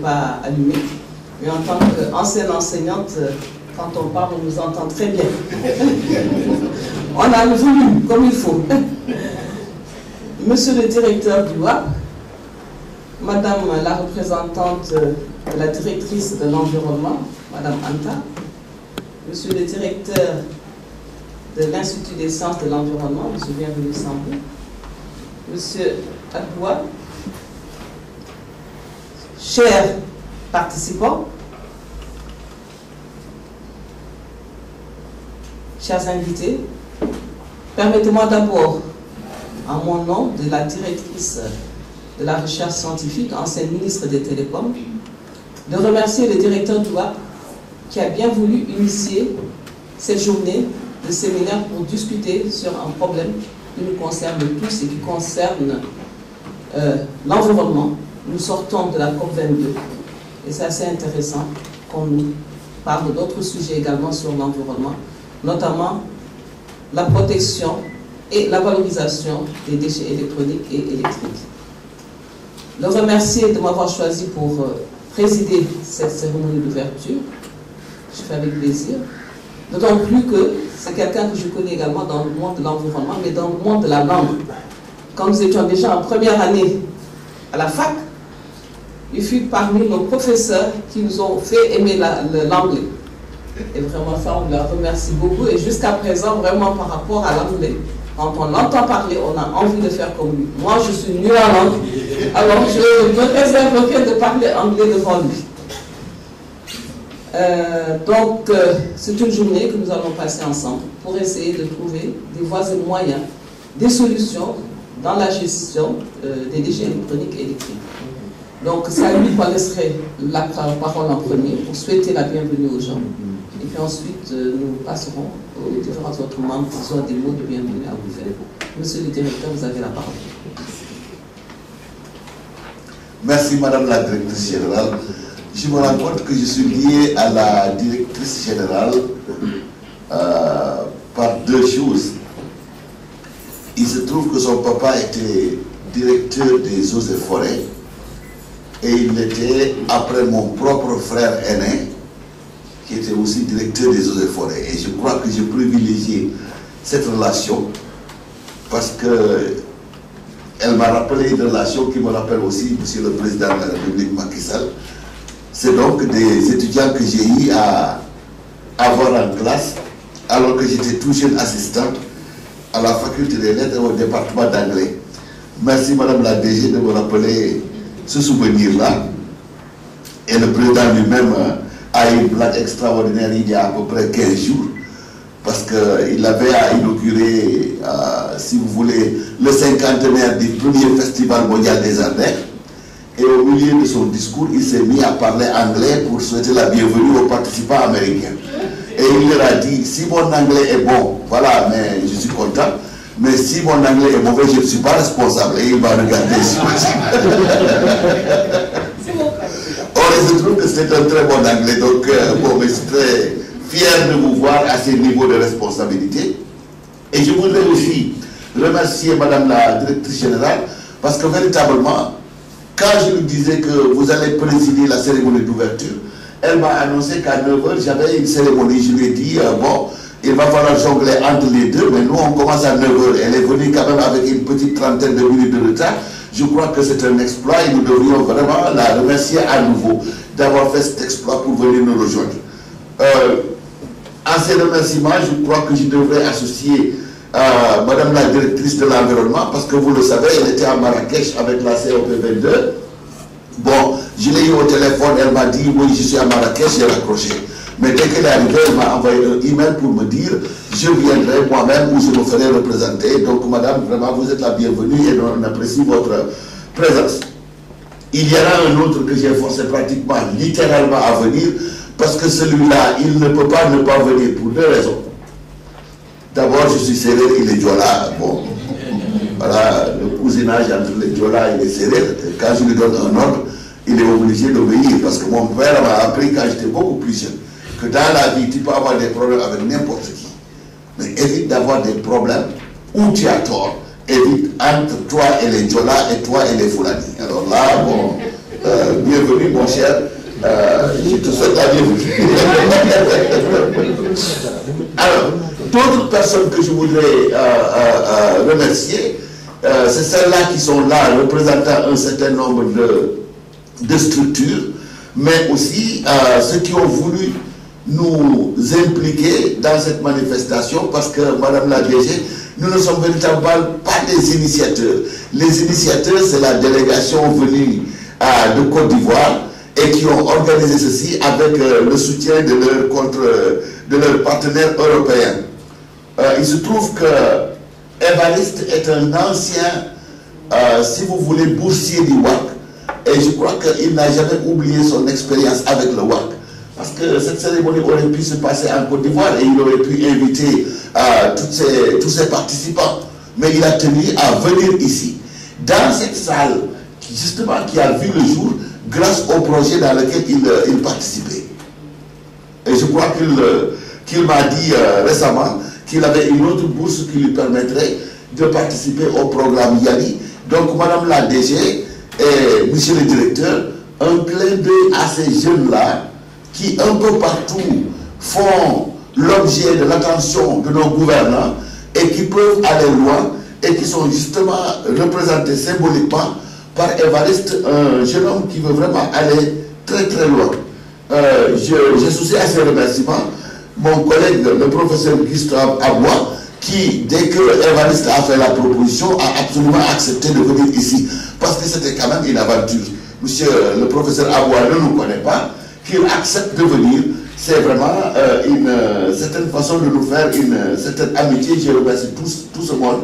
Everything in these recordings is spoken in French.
pas allumé. Mais en tant qu'ancienne enseignante, quand on parle, on nous entend très bien. on a le volume comme il faut. Monsieur le directeur du WAP, Madame la représentante de la directrice de l'environnement, Madame Anta, Monsieur le directeur de l'Institut des sciences de l'environnement, Monsieur Bienvenu Sambou, Monsieur Adboua, chers participants, chers invités, permettez-moi d'abord, en mon nom de la directrice de la recherche scientifique, ancienne ministre des Télécoms, de remercier le directeur du qui a bien voulu initier cette journée de séminaire pour discuter sur un problème qui nous concerne tous et qui concerne euh, l'environnement. Nous sortons de la COP22 et c'est assez intéressant qu'on nous parle d'autres sujets également sur l'environnement, notamment la protection et la valorisation des déchets électroniques et électriques. Le remercier de m'avoir choisi pour euh, présider cette cérémonie d'ouverture. Je fais avec plaisir. D'autant plus que c'est quelqu'un que je connais également dans le monde de l'environnement, mais dans le monde de la langue. Quand nous étions déjà en première année à la fac, il fut parmi nos professeurs qui nous ont fait aimer l'anglais. Et vraiment ça, on leur remercie beaucoup. Et jusqu'à présent, vraiment par rapport à l'anglais, quand on l'entend parler, on a envie de faire comme lui. Moi, je suis nul en langue, alors je me réserve de parler anglais devant lui. Euh, donc, euh, c'est une journée que nous allons passer ensemble pour essayer de trouver des voies et moyens, des solutions dans la gestion euh, des déchets électroniques et électriques. Donc, ça lui laisserait la parole en premier pour souhaiter la bienvenue aux gens. Et puis ensuite, nous passerons aux différents autres membres qui ont des mots de bienvenue à vous faire. Monsieur le directeur, vous avez la parole. Merci, Madame la directrice générale je me rends compte que je suis lié à la directrice générale euh, par deux choses. Il se trouve que son papa était directeur des eaux et forêts et il était, après mon propre frère aîné, qui était aussi directeur des eaux et forêts. Et je crois que j'ai privilégié cette relation parce que elle m'a rappelé une relation qui me rappelle aussi Monsieur le Président de la République Macky Sall, c'est donc des étudiants que j'ai eu à avoir en classe alors que j'étais tout jeune assistant à la faculté des lettres au département d'anglais. Merci Madame la DG de me rappeler ce souvenir-là. Et le président lui-même a eu une blague extraordinaire il y a à peu près 15 jours parce qu'il avait à inaugurer, si vous voulez, le cinquantenaire du premier festival mondial des arts et au milieu de son discours, il s'est mis à parler anglais pour souhaiter la bienvenue aux participants américains. Et il leur a dit, si mon anglais est bon, voilà, mais je suis content. Mais si mon anglais est mauvais, je ne suis pas responsable. Et il m'a regardé ici. Or, il se trouve que c'est un très bon anglais. Donc, euh, bon, mais je suis très fier de vous voir à ce niveau de responsabilité. Et je voudrais aussi remercier Madame la directrice générale parce que véritablement, quand je lui disais que vous allez présider la cérémonie d'ouverture, elle m'a annoncé qu'à 9h, j'avais une cérémonie. Je lui ai dit, euh, bon, il va falloir jongler entre les deux, mais nous, on commence à 9h. Elle est venue quand même avec une petite trentaine de minutes de retard. Je crois que c'est un exploit et nous devrions vraiment la remercier à nouveau d'avoir fait cet exploit pour venir nous rejoindre. Euh, en ces remerciements, je crois que je devrais associer Madame la directrice de l'environnement, parce que vous le savez, elle était à Marrakech avec la COP22. Bon, je l'ai eu au téléphone, elle m'a dit, oui, je suis à Marrakech, j'ai raccroché. Mais dès qu'elle est arrivée, elle m'a envoyé un email pour me dire, je viendrai moi-même ou je me ferai représenter. Donc, madame, vraiment, vous êtes la bienvenue et on apprécie votre présence. Il y aura un autre que j'ai forcé pratiquement, littéralement à venir, parce que celui-là, il ne peut pas ne pas venir pour deux raisons. D'abord, je suis serré, il est Diola. Bon, voilà, le cousinage entre les Diola et les serrés, quand je lui donne un ordre, il est obligé d'obéir. Parce que mon père m'a appris quand j'étais beaucoup plus jeune que dans la vie, tu peux avoir des problèmes avec n'importe qui. Mais évite d'avoir des problèmes où tu as tort. Évite entre toi et les Diola et toi et les Foulani. Alors là, bon, bienvenue, mon cher. je te souhaite la bienvenue. Alors, d'autres personnes que je voudrais remercier, c'est celles-là qui sont là, représentant un certain nombre de structures, mais aussi ceux qui ont voulu nous impliquer dans cette manifestation parce que, Madame la DG, nous ne sommes véritablement pas des initiateurs. Les initiateurs, c'est la délégation venue de Côte d'Ivoire et qui ont organisé ceci avec euh, le soutien de leurs partenaires européens. Euh, il se trouve que Evariste est un ancien, euh, si vous voulez, boursier du WAC et je crois qu'il n'a jamais oublié son expérience avec le WAC. Parce que cette cérémonie aurait pu se passer en Côte d'Ivoire et il aurait pu inviter tous ses participants. Mais il a tenu à venir ici, dans cette salle, qui, justement, qui a vu le jour grâce au projet dans lequel il, euh, participait. Et je crois qu'il euh, m'a dit euh, récemment qu'il avait une autre bourse qui lui permettrait de participer au programme YALI. Donc, Madame la DG et Monsieur le Directeur, un clin d'œil à ces jeunes-là qui, un peu partout, font l'objet de l'attention de nos gouvernants et qui peuvent aller loin et qui sont justement représentés symboliquement par Evariste, un jeune homme qui veut vraiment aller très très loin. Euh, J'ai souci à ces remerciements mon collègue, le professeur Gustave Abois, qui, dès que Evariste a fait la proposition, a absolument accepté de venir ici. Parce que c'était quand même une aventure. Monsieur le professeur Abois ne nous connaît pas, qu'il accepte de venir c'est vraiment euh, une euh, certaine façon de nous faire une euh, certaine amitié. Je remercie tous, tout ce monde.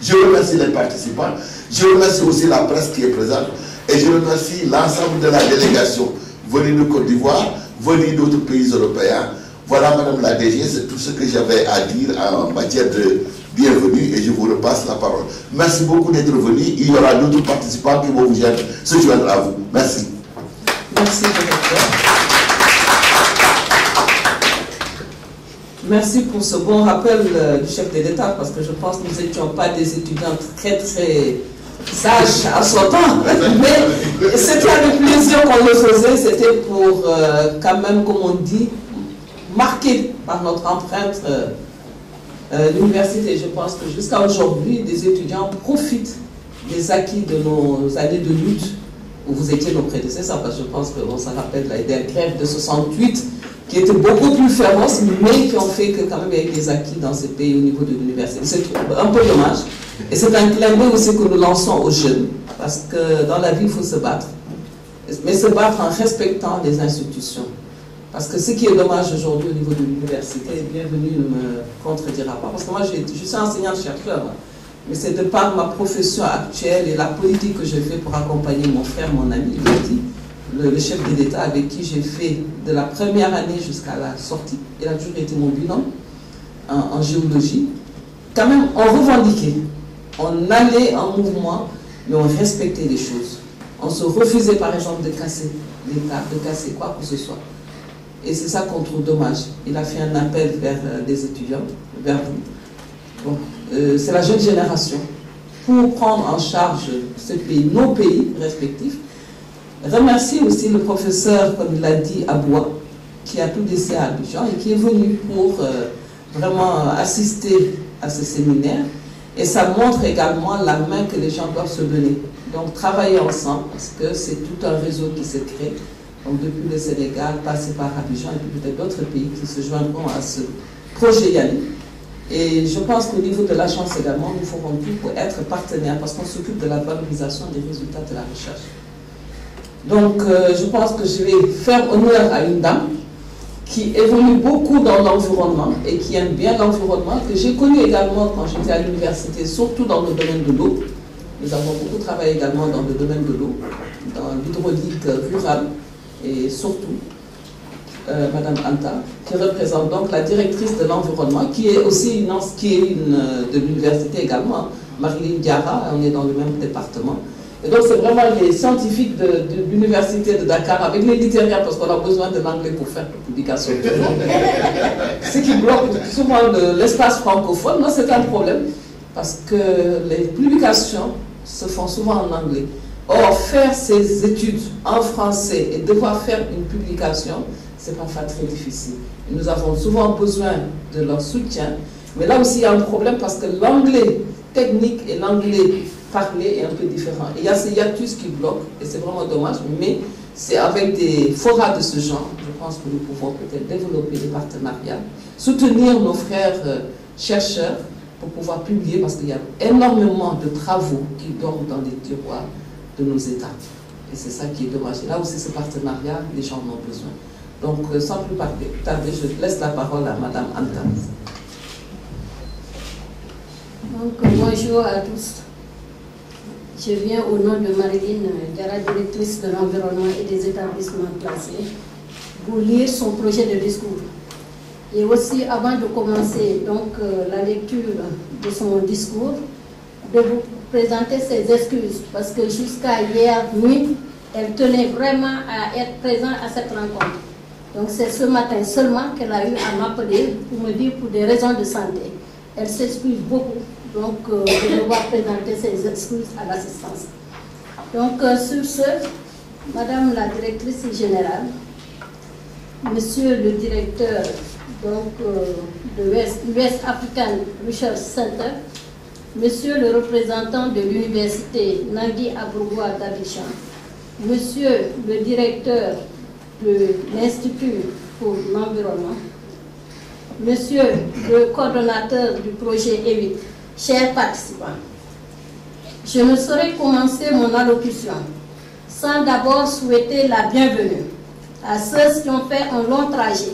Je remercie les participants. Je remercie aussi la presse qui est présente. Et je remercie l'ensemble de la délégation venue de Côte d'Ivoire, venue d'autres pays européens. Voilà, Madame la DG, c'est tout ce que j'avais à dire en matière de bienvenue et je vous repasse la parole. Merci beaucoup d'être venu. Il y aura d'autres participants qui vont vous se joindre à vous. Merci. Merci, Merci pour ce bon rappel euh, du chef de l'État, parce que je pense que nous n'étions pas des étudiants très, très sages à son temps. Mais c'était avec plaisir qu'on le faisait. C'était pour, euh, quand même, comme on dit, marquer par notre empreinte euh, l'université. Je pense que jusqu'à aujourd'hui, des étudiants profitent des acquis de nos années de lutte où vous étiez nos prédécesseurs, parce que je pense qu'on s'en rappelle la grève de 68 qui étaient beaucoup plus féroces, mais qui ont fait que quand même il y a eu des acquis dans ces pays au niveau de l'université. C'est un peu dommage. Et c'est un clin d'œil aussi que nous lançons aux jeunes, parce que dans la vie, il faut se battre. Mais se battre en respectant les institutions. Parce que ce qui est dommage aujourd'hui au niveau de l'université, bienvenue ne me contredira pas. Parce que moi, je suis enseignante-chercheur, hein. Mais c'est de par ma profession actuelle et la politique que je fais pour accompagner mon frère, mon ami, dit le, chef de l'État avec qui j'ai fait de la première année jusqu'à la sortie, il a toujours été mon binôme en, géologie, quand même on revendiquait, on allait en mouvement, mais on respectait les choses. On se refusait par exemple de casser l'État, de casser quoi que ce soit. Et c'est ça qu'on trouve dommage. Il a fait un appel vers euh, des étudiants, vers vous. Euh, c'est la jeune génération pour prendre en charge ce pays, nos pays respectifs, Remercier aussi le professeur, comme il l'a dit, Aboua, qui a tout laissé à Abidjan et qui est venu pour euh, vraiment assister à ce séminaire. Et ça montre également la main que les gens doivent se donner. Donc travailler ensemble, parce que c'est tout un réseau qui se crée. Donc depuis le Sénégal, passer par Abidjan et puis peut-être d'autres pays qui se joindront à ce projet Yannick. Et je pense qu'au niveau de l'agence également, nous ferons tout pour être partenaires parce qu'on s'occupe de la valorisation des résultats de la recherche. Donc, euh, je pense que je vais faire honneur à une dame qui évolue beaucoup dans l'environnement et qui aime bien l'environnement, que j'ai connu également quand j'étais à l'université, surtout dans le domaine de l'eau. Nous avons beaucoup travaillé également dans le domaine de l'eau, dans l'hydraulique rurale et surtout euh, Madame Anta, qui représente donc la directrice de l'environnement, qui est aussi une, qui est une, euh, de l'université également, Marilyn Diarra, on est dans le même département. Et donc, c'est vraiment les scientifiques de, l'Université de Dakar, avec les littéraires, parce qu'on a besoin de l'anglais pour faire des publications. Ce qui bloque souvent l'espace francophone, moi, c'est un problème, parce que les publications se font souvent en anglais. Or, faire ses études en français et devoir faire une publication, c'est parfois très difficile. nous avons souvent besoin de leur soutien, mais là aussi il y a un problème parce que l'anglais technique et l'anglais parlé est un peu différent. il y a ces hiatus qui bloquent, et c'est vraiment dommage, mais c'est avec des forats de ce genre, je pense que nous pouvons peut-être développer des partenariats, soutenir nos frères euh, chercheurs pour pouvoir publier, parce qu'il y a énormément de travaux qui dorment dans les tiroirs de nos États. Et c'est ça qui est dommage. Et là aussi, ce partenariat, les gens en ont besoin. Donc, euh, sans plus tarder, je laisse la parole à Madame Anta. Donc, bonjour à tous. Je viens au nom de Marilyn la directrice de l'environnement et des établissements classés, vous lire son projet de discours. Et aussi, avant de commencer donc, euh, la lecture de son discours, de vous présenter ses excuses, parce que jusqu'à hier nuit, elle tenait vraiment à être présente à cette rencontre. Donc c'est ce matin seulement qu'elle a eu à m'appeler pour me dire pour des raisons de santé. Elle s'excuse beaucoup donc euh, je devoir présenter ses excuses à l'assistance. Donc euh, sur ce, Madame la directrice générale, Monsieur le directeur donc, euh, de West, African Research Center, Monsieur le représentant de l'université Nandi Abroua d'Abidjan, Monsieur le directeur de l'Institut pour l'environnement, Monsieur le coordonnateur du projet E8, Chers participants, je ne saurais commencer mon allocution sans d'abord souhaiter la bienvenue à ceux qui ont fait un long trajet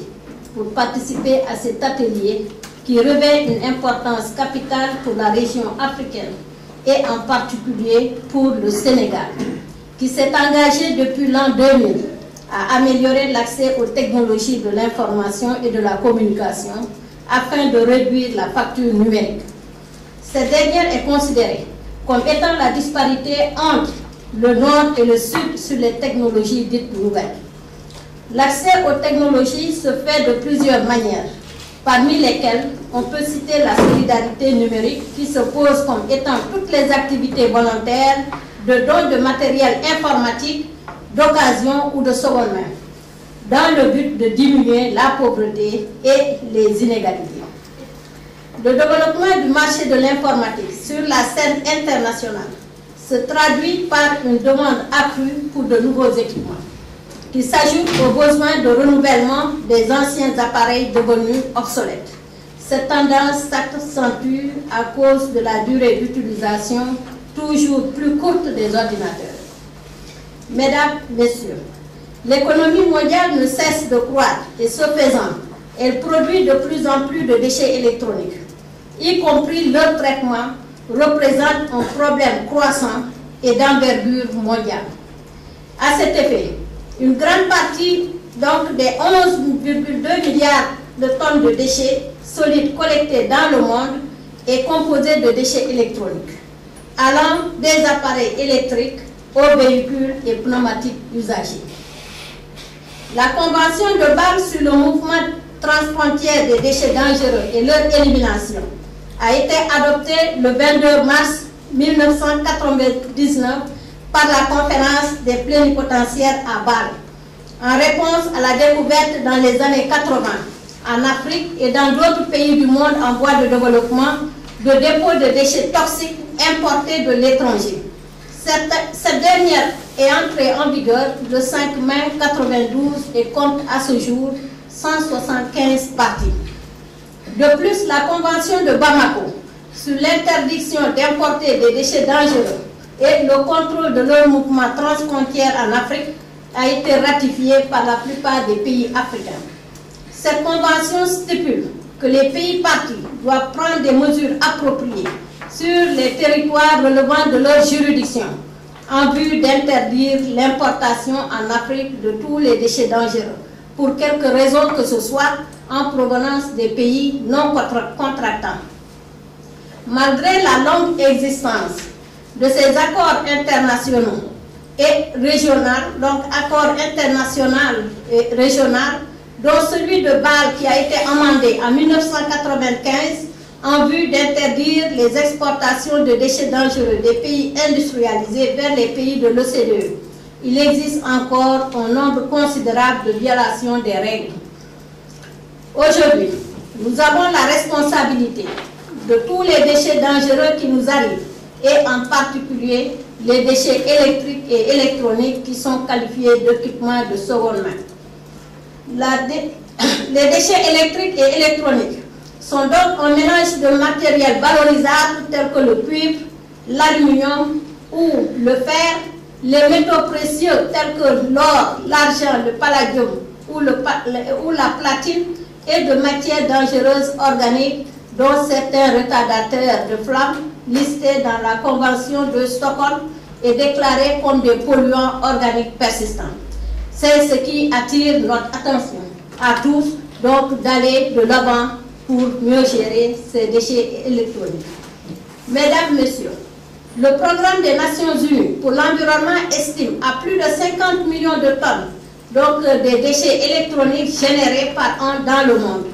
pour participer à cet atelier qui revêt une importance capitale pour la région africaine et en particulier pour le Sénégal, qui s'est engagé depuis l'an 2000 à améliorer l'accès aux technologies de l'information et de la communication afin de réduire la facture numérique. Cette dernière est considérée comme étant la disparité entre le nord et le sud sur les technologies dites nouvelles. L'accès aux technologies se fait de plusieurs manières, parmi lesquelles on peut citer la solidarité numérique qui se pose comme étant toutes les activités volontaires de dons de matériel informatique, d'occasion ou de seconde main, dans le but de diminuer la pauvreté et les inégalités. Le développement du marché de l'informatique sur la scène internationale se traduit par une demande accrue pour de nouveaux équipements, qui s'ajoutent aux besoins de renouvellement des anciens appareils devenus obsolètes. Cette tendance s'accentue à cause de la durée d'utilisation toujours plus courte des ordinateurs. Mesdames, Messieurs, l'économie mondiale ne cesse de croître et ce faisant, elle produit de plus en plus de déchets électroniques y compris leur traitement, représente un problème croissant et d'envergure mondiale. À cet effet, une grande partie donc, des 11,2 milliards de tonnes de déchets solides collectés dans le monde est composée de déchets électroniques, allant des appareils électriques aux véhicules et pneumatiques usagés. La Convention de Bâle sur le mouvement transfrontière des déchets dangereux et leur élimination a été adopté le 22 mars 1999 par la conférence des plénipotentiaires à Bâle, en réponse à la découverte dans les années 80 en Afrique et dans d'autres pays du monde en voie de développement de dépôts de déchets toxiques importés de l'étranger. Cette, dernière est entrée en vigueur le 5 mai 1992 et compte à ce jour 175 parties. De plus, la Convention de Bamako sur l'interdiction d'importer des déchets dangereux et le contrôle de leur mouvement transfrontière en Afrique a été ratifiée par la plupart des pays africains. Cette convention stipule que les pays partis doivent prendre des mesures appropriées sur les territoires relevant de leur juridiction en vue d'interdire l'importation en Afrique de tous les déchets dangereux, pour quelque raison que ce soit, en provenance des pays non contractants. Malgré la longue existence de ces accords internationaux et régionaux, donc accords international et régional, dont celui de Bâle qui a été amendé en 1995 en vue d'interdire les exportations de déchets dangereux des pays industrialisés vers les pays de l'OCDE. Il existe encore un nombre considérable de violations des règles. Aujourd'hui, nous avons la responsabilité de tous les déchets dangereux qui nous arrivent et en particulier les déchets électriques et électroniques qui sont qualifiés d'équipements de seconde main. les déchets électriques et électroniques sont donc un mélange de matériel valorisable tels que le cuivre, l'aluminium ou le fer, les métaux précieux tels que l'or, l'argent, le palladium ou, la platine et de matières dangereuses organiques dont certains retardateurs de flammes listés dans la Convention de Stockholm et déclarés comme des polluants organiques persistants. C'est ce qui attire notre attention à tous, donc d'aller de l'avant pour mieux gérer ces déchets électroniques. Mesdames, Messieurs, le programme des Nations Unies pour l'environnement estime à plus de 50 millions de tonnes donc des déchets électroniques générés par an dans le monde.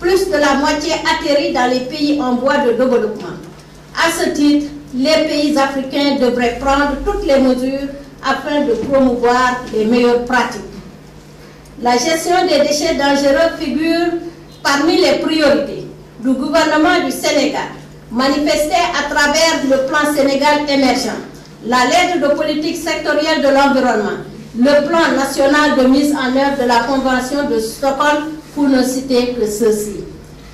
Plus de la moitié atterrit dans les pays en voie de développement. À ce titre, les pays africains devraient prendre toutes les mesures afin de promouvoir les meilleures pratiques. La gestion des déchets dangereux figure parmi les priorités du gouvernement du Sénégal, manifestées à travers le plan Sénégal émergent, la lettre de politique sectorielle de l'environnement, le plan national de mise en œuvre de la Convention de Stockholm, pour ne citer que ceci.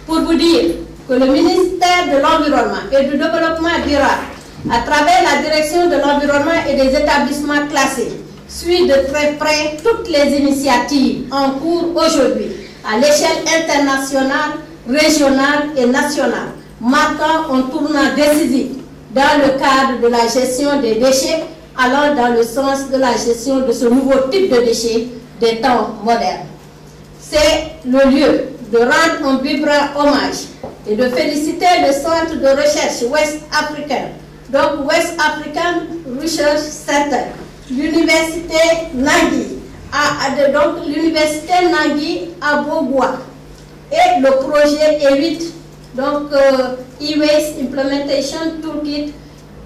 Pour vous dire que le ministère de l'Environnement et du Développement durable, à travers la direction de l'environnement et des établissements classés, suit de très près toutes les initiatives en cours aujourd'hui à l'échelle internationale, régionale et nationale, marquant un tournant décisif dans le cadre de la gestion des déchets allant dans le sens de la gestion de ce nouveau type de déchets des temps modernes. C'est le lieu de rendre un vibrant hommage et de féliciter le Centre de recherche ouest africain, donc West African Research Center, l'Université Nagui, à, donc l'Université Nagui à Bogoua, et le projet E8, donc euh, E-Waste Implementation Toolkit,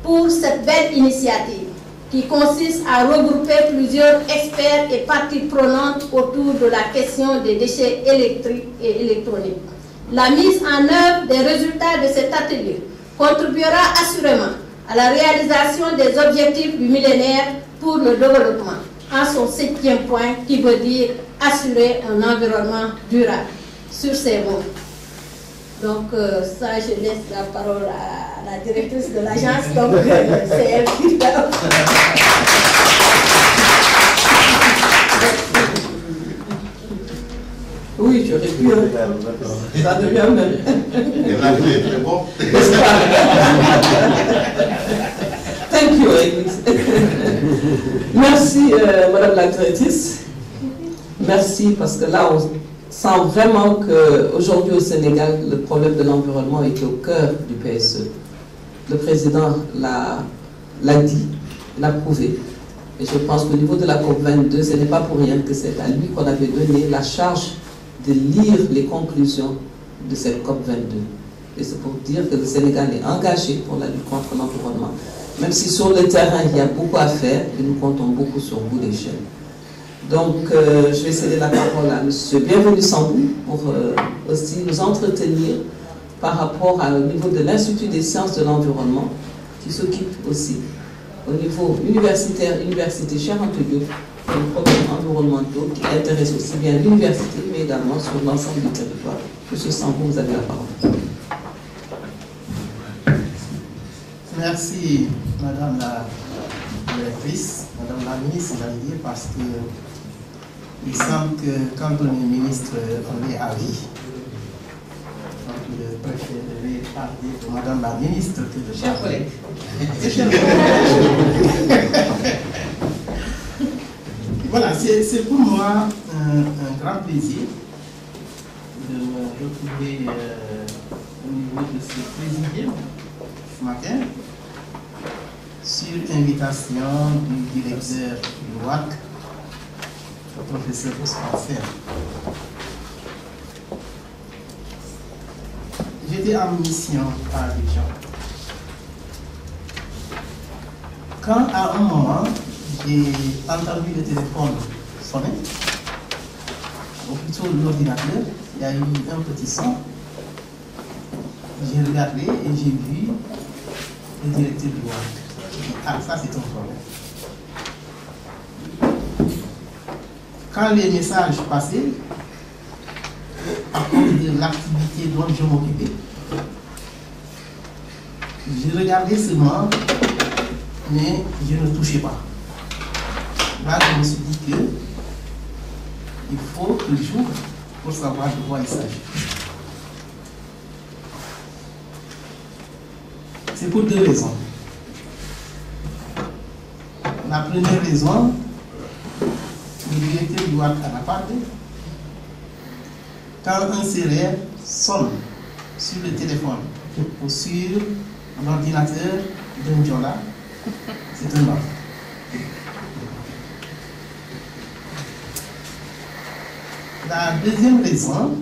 pour cette belle initiative qui consiste à regrouper plusieurs experts et parties prenantes autour de la question des déchets électriques et électroniques. La mise en œuvre des résultats de cet atelier contribuera assurément à la réalisation des objectifs du millénaire pour le développement, en son septième point qui veut dire assurer un environnement durable. Sur ces mots. Donc, euh, ça, je laisse la parole à la directrice de l'agence. Donc, euh, c'est elle qui Oui, j'aurais pu. Hein. Ça devient même. Et l'anglais est très bon. Thank you, Merci, euh, Madame la directrice. Merci, parce que là, on sent vraiment qu'aujourd'hui au Sénégal, le problème de l'environnement est au cœur du PSE. Le président l'a dit, l'a prouvé. Et je pense qu'au niveau de la COP22, ce n'est pas pour rien que c'est à lui qu'on avait donné la charge de lire les conclusions de cette COP22. Et c'est pour dire que le Sénégal est engagé pour la lutte contre l'environnement. Même si sur le terrain, il y a beaucoup à faire, et nous comptons beaucoup sur vous, les jeunes. Donc, euh, je vais céder la parole à M. Bienvenu Sambou pour euh, aussi nous entretenir par rapport au niveau de l'Institut des sciences de l'environnement, qui s'occupe aussi au niveau universitaire, université Charentelieu, des problèmes environnementaux qui intéressent aussi bien l'université, mais également sur l'ensemble du territoire. M. Sambou, vous avez la parole. Merci, Madame la directrice, Madame la ministre, j'allais dire, parce que il semble que quand on est ministre, on est à vie. Donc je préférerais parler de Madame la ministre que de Chers collègues. voilà, c'est pour moi un, grand plaisir de me retrouver euh, au niveau de ce président ce matin sur invitation du directeur du WAC professeur Oscar j'étais en mission à Abidjan. Quand à un moment, j'ai entendu le téléphone sonner, ou plutôt l'ordinateur, il y a eu un petit son. J'ai regardé et j'ai vu le directeur du WAC. Ah, ça c'est un problème. Quand les messages passaient, à cause de l'activité dont je m'occupais, je regardais seulement, mais je ne touchais pas. Là, je me suis dit que il faut j'ouvre pour savoir de quoi il s'agit. C'est pour deux raisons. La première raison, le directeur du WAC en a parlé. Quand un CRR sonne sur le téléphone ou sur l'ordinateur d'un Djola, c'est un ordre. La deuxième raison,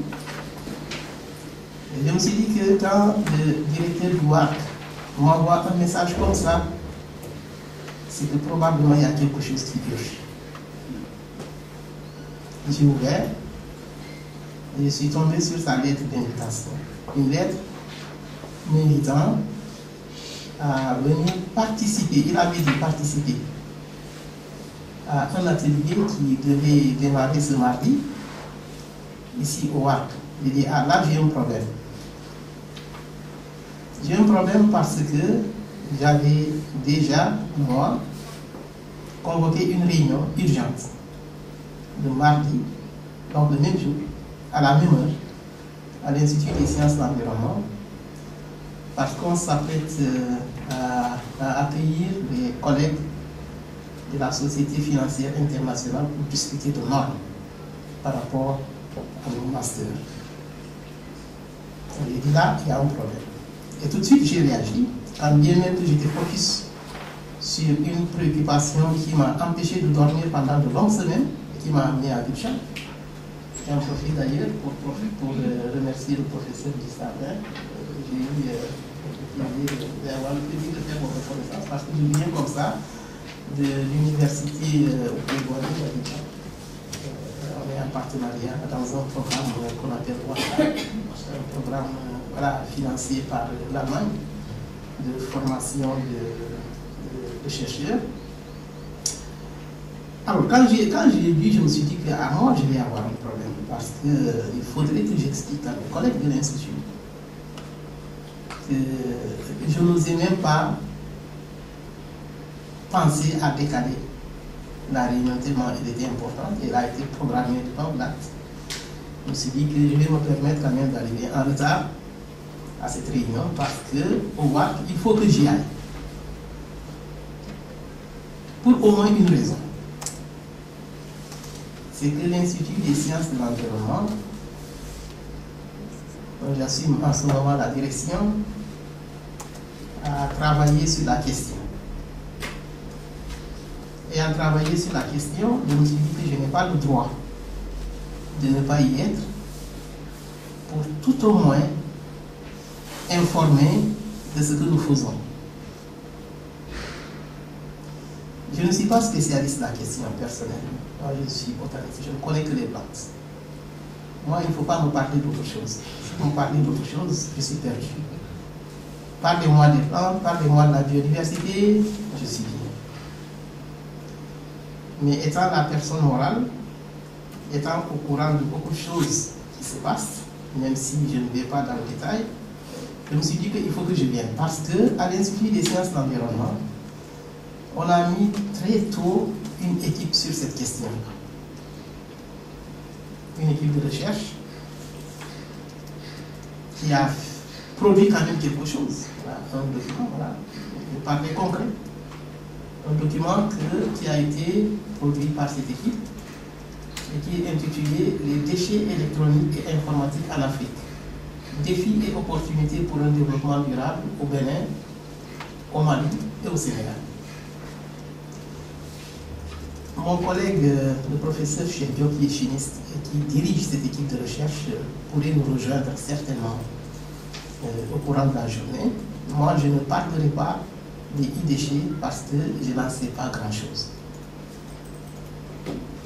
je me suis dit que quand le directeur du m'envoie un message comme ça, c'est que probablement il y a quelque chose qui cloche. J'ai ouvert et je suis tombé sur sa lettre d'invitation. Une lettre m'invitant à venir participer, il avait dit participer à un atelier qui devait démarrer ce mardi, ici au WAC. Il dit, ah là j'ai un problème. J'ai un problème parce que j'avais déjà, moi, convoqué une réunion urgente le mardi, donc le même jour, à la même heure, à l'Institut des sciences de l'environnement, parce qu'on s'apprête euh, à, accueillir les collègues de la Société financière internationale pour discuter de normes par rapport à nos masters. J'ai dit là, il y a un problème. Et tout de suite, j'ai réagi, quand bien que j'étais focus sur une préoccupation qui m'a empêché de dormir pendant de longues semaines et qui m'a amené à Abidjan. J'en profite d'ailleurs pour, euh, remercier le professeur Gustave. J'ai eu euh, d'avoir le plaisir de faire votre connaissance parce que je viens comme ça de l'université euh, au Playboy d'Abidjan. Euh, on est en partenariat dans un programme euh, qu'on appelle WASA, un programme euh, voilà, financé par l'Allemagne de formation de, chercheurs. Alors, quand j'ai lu, je me suis dit que moi, je vais avoir un problème parce qu'il faudrait que j'explique à mes collègues de l'Institut que je n'osais même pas penser à décaler la réunion tellement elle était importante, elle a été programmée de longue date. Je me suis dit que je vais me permettre quand même d'arriver en retard à cette réunion parce que au WAC, il faut que j'y aille. Pour au moins une raison. C'est que l'Institut des sciences de l'environnement, dont j'assume en ce moment la direction, a travaillé sur la question. Et en travaillant sur la question, je me suis dit que je n'ai pas le droit de ne pas y être pour tout au moins informer de ce que nous faisons. Je ne suis pas spécialiste de la question personnellement. Moi, je suis botaniste, je ne connais que les plantes. Moi, il ne faut pas me parler d'autre chose. Si vous me parlez d'autre chose, je suis perdu. Parlez-moi des plantes, parlez-moi de la biodiversité, je suis bien. Mais étant la personne morale, étant au courant de beaucoup de choses qui se passent, même si je ne vais pas dans le détail, je me suis dit qu'il faut que je vienne. Parce qu'à l'Institut des sciences de l'environnement, on a mis très tôt une équipe sur cette question. Une équipe de recherche qui a produit quand même quelque chose. Un document, voilà, je parler concret. Un document que- qui a été produit par cette équipe et qui est intitulé Les déchets électroniques et informatiques en Afrique. Défis et opportunités pour un développement durable au Bénin, au Mali et au Sénégal. Mon collègue, euh, le professeur Chebio, qui est chimiste et qui dirige cette équipe de recherche, euh, pourrait nous rejoindre certainement euh, au courant de la journée. Moi, je ne parlerai pas des e-déchets parce que je n'en sais pas grand-chose.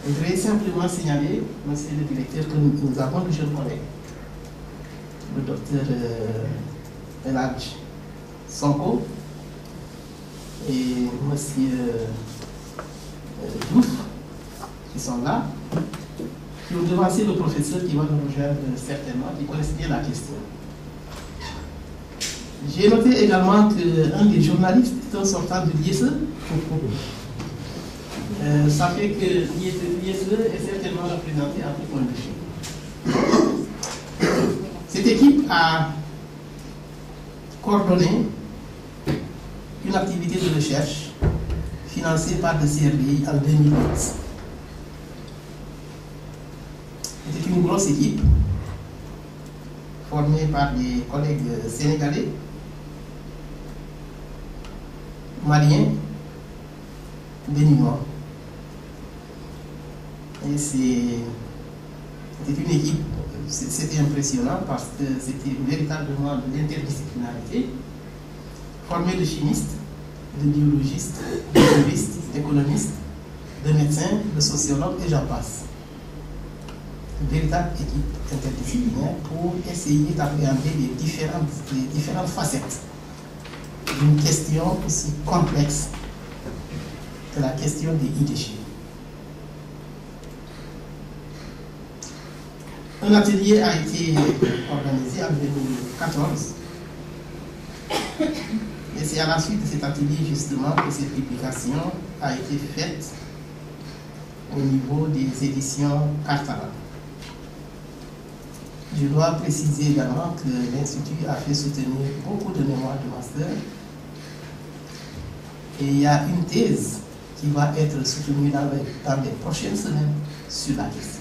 Je voudrais simplement signaler, monsieur le directeur, que nous, avons de jeunes collègues, le docteur euh, Eladj Sonko et monsieur euh, Diouf, qui sont là, qui ont devancé le professeur qui va nous rejoindre certainement, qui connaissent bien la question. J'ai noté également qu'un des journalistes est un sortant de l'ISE. Euh, ça fait que l'ISE est certainement représenté à tout point de vue. Cette équipe a coordonné une activité de recherche financée par le CRDI en 2008. C'était une grosse équipe formée par des collègues sénégalais, maliens, béninois. Et c'était une équipe, c'était impressionnant parce que c'était véritablement l'interdisciplinarité, formée de chimistes, de biologistes, de juristes, d'économistes, de médecins, de sociologues et j'en passe. Une véritable équipe interdisciplinaire pour essayer d'appréhender les différentes, différentes facettes d'une question aussi complexe que la question des. Un atelier a été organisé en 2014 et c'est à la suite de cet atelier justement que cette publication a été faite au niveau des éditions Cartara. Je dois préciser également que l'Institut a fait soutenir beaucoup de mémoires de master et il y a une thèse qui va être soutenue dans les, dans les prochaines semaines sur la question.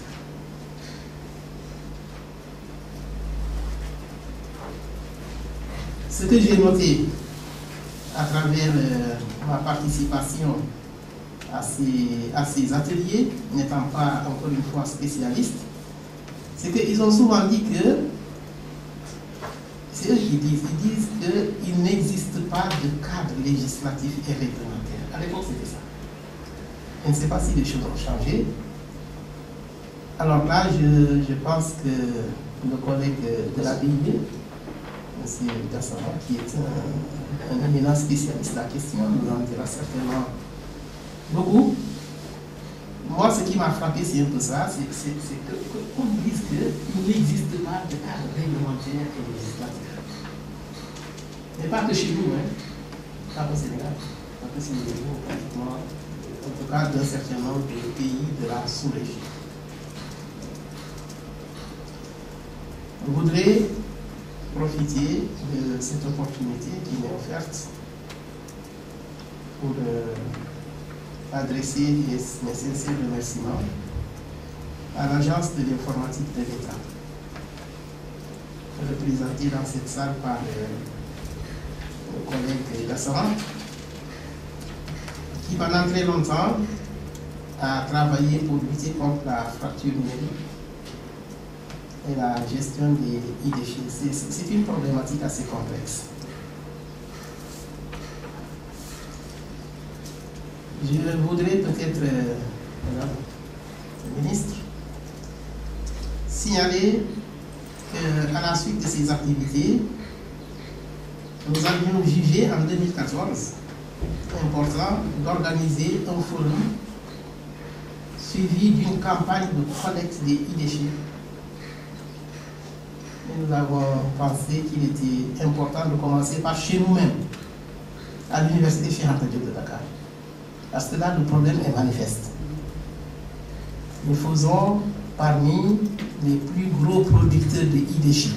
Ce que j'ai noté à travers euh, ma participation à ces, ateliers, n'étant pas encore une fois spécialiste, c'est qu'ils ont souvent dit que, c'est eux qui disent, ils disent qu'il n'existe pas de cadre législatif et réglementaire. À l'époque, c'était ça. Je ne sais pas si les choses ont changé. Alors là, je, pense que le collègue de la BIB, M. Gassama, qui est un, éminent spécialiste de la question, nous en dira certainement beaucoup. Moi, ce qui m'a frappé, c'est un peu ça, c'est qu'on dise qu'il n'existe pas de cadre réglementaire et législatif. Mais pas que chez nous, hein, pas au Sénégal, pas que nous, pratiquement, en tout cas d'un certain nombre de pays de la sous-région. Je voudrais profiter de cette opportunité qui m'est offerte pour euh, adresser mes sincères remerciements à l'Agence de l'informatique de l'État, représentée dans cette salle par euh, le collègue Gassama, qui pendant très longtemps a travaillé pour lutter contre la fracture numérique la gestion des e-déchets. C'est une problématique assez complexe. Je voudrais peut-être, euh, Madame la ministre, signaler qu'à la suite de ces activités, nous avions jugé en 2014 important d'organiser un forum suivi d'une campagne de collecte des e-déchets. Nous avons pensé qu'il était important de commencer par chez nous-mêmes, à l'université Diop de Dakar. Parce que là, le problème est manifeste. Nous faisons parmi les plus gros producteurs de e-déchets.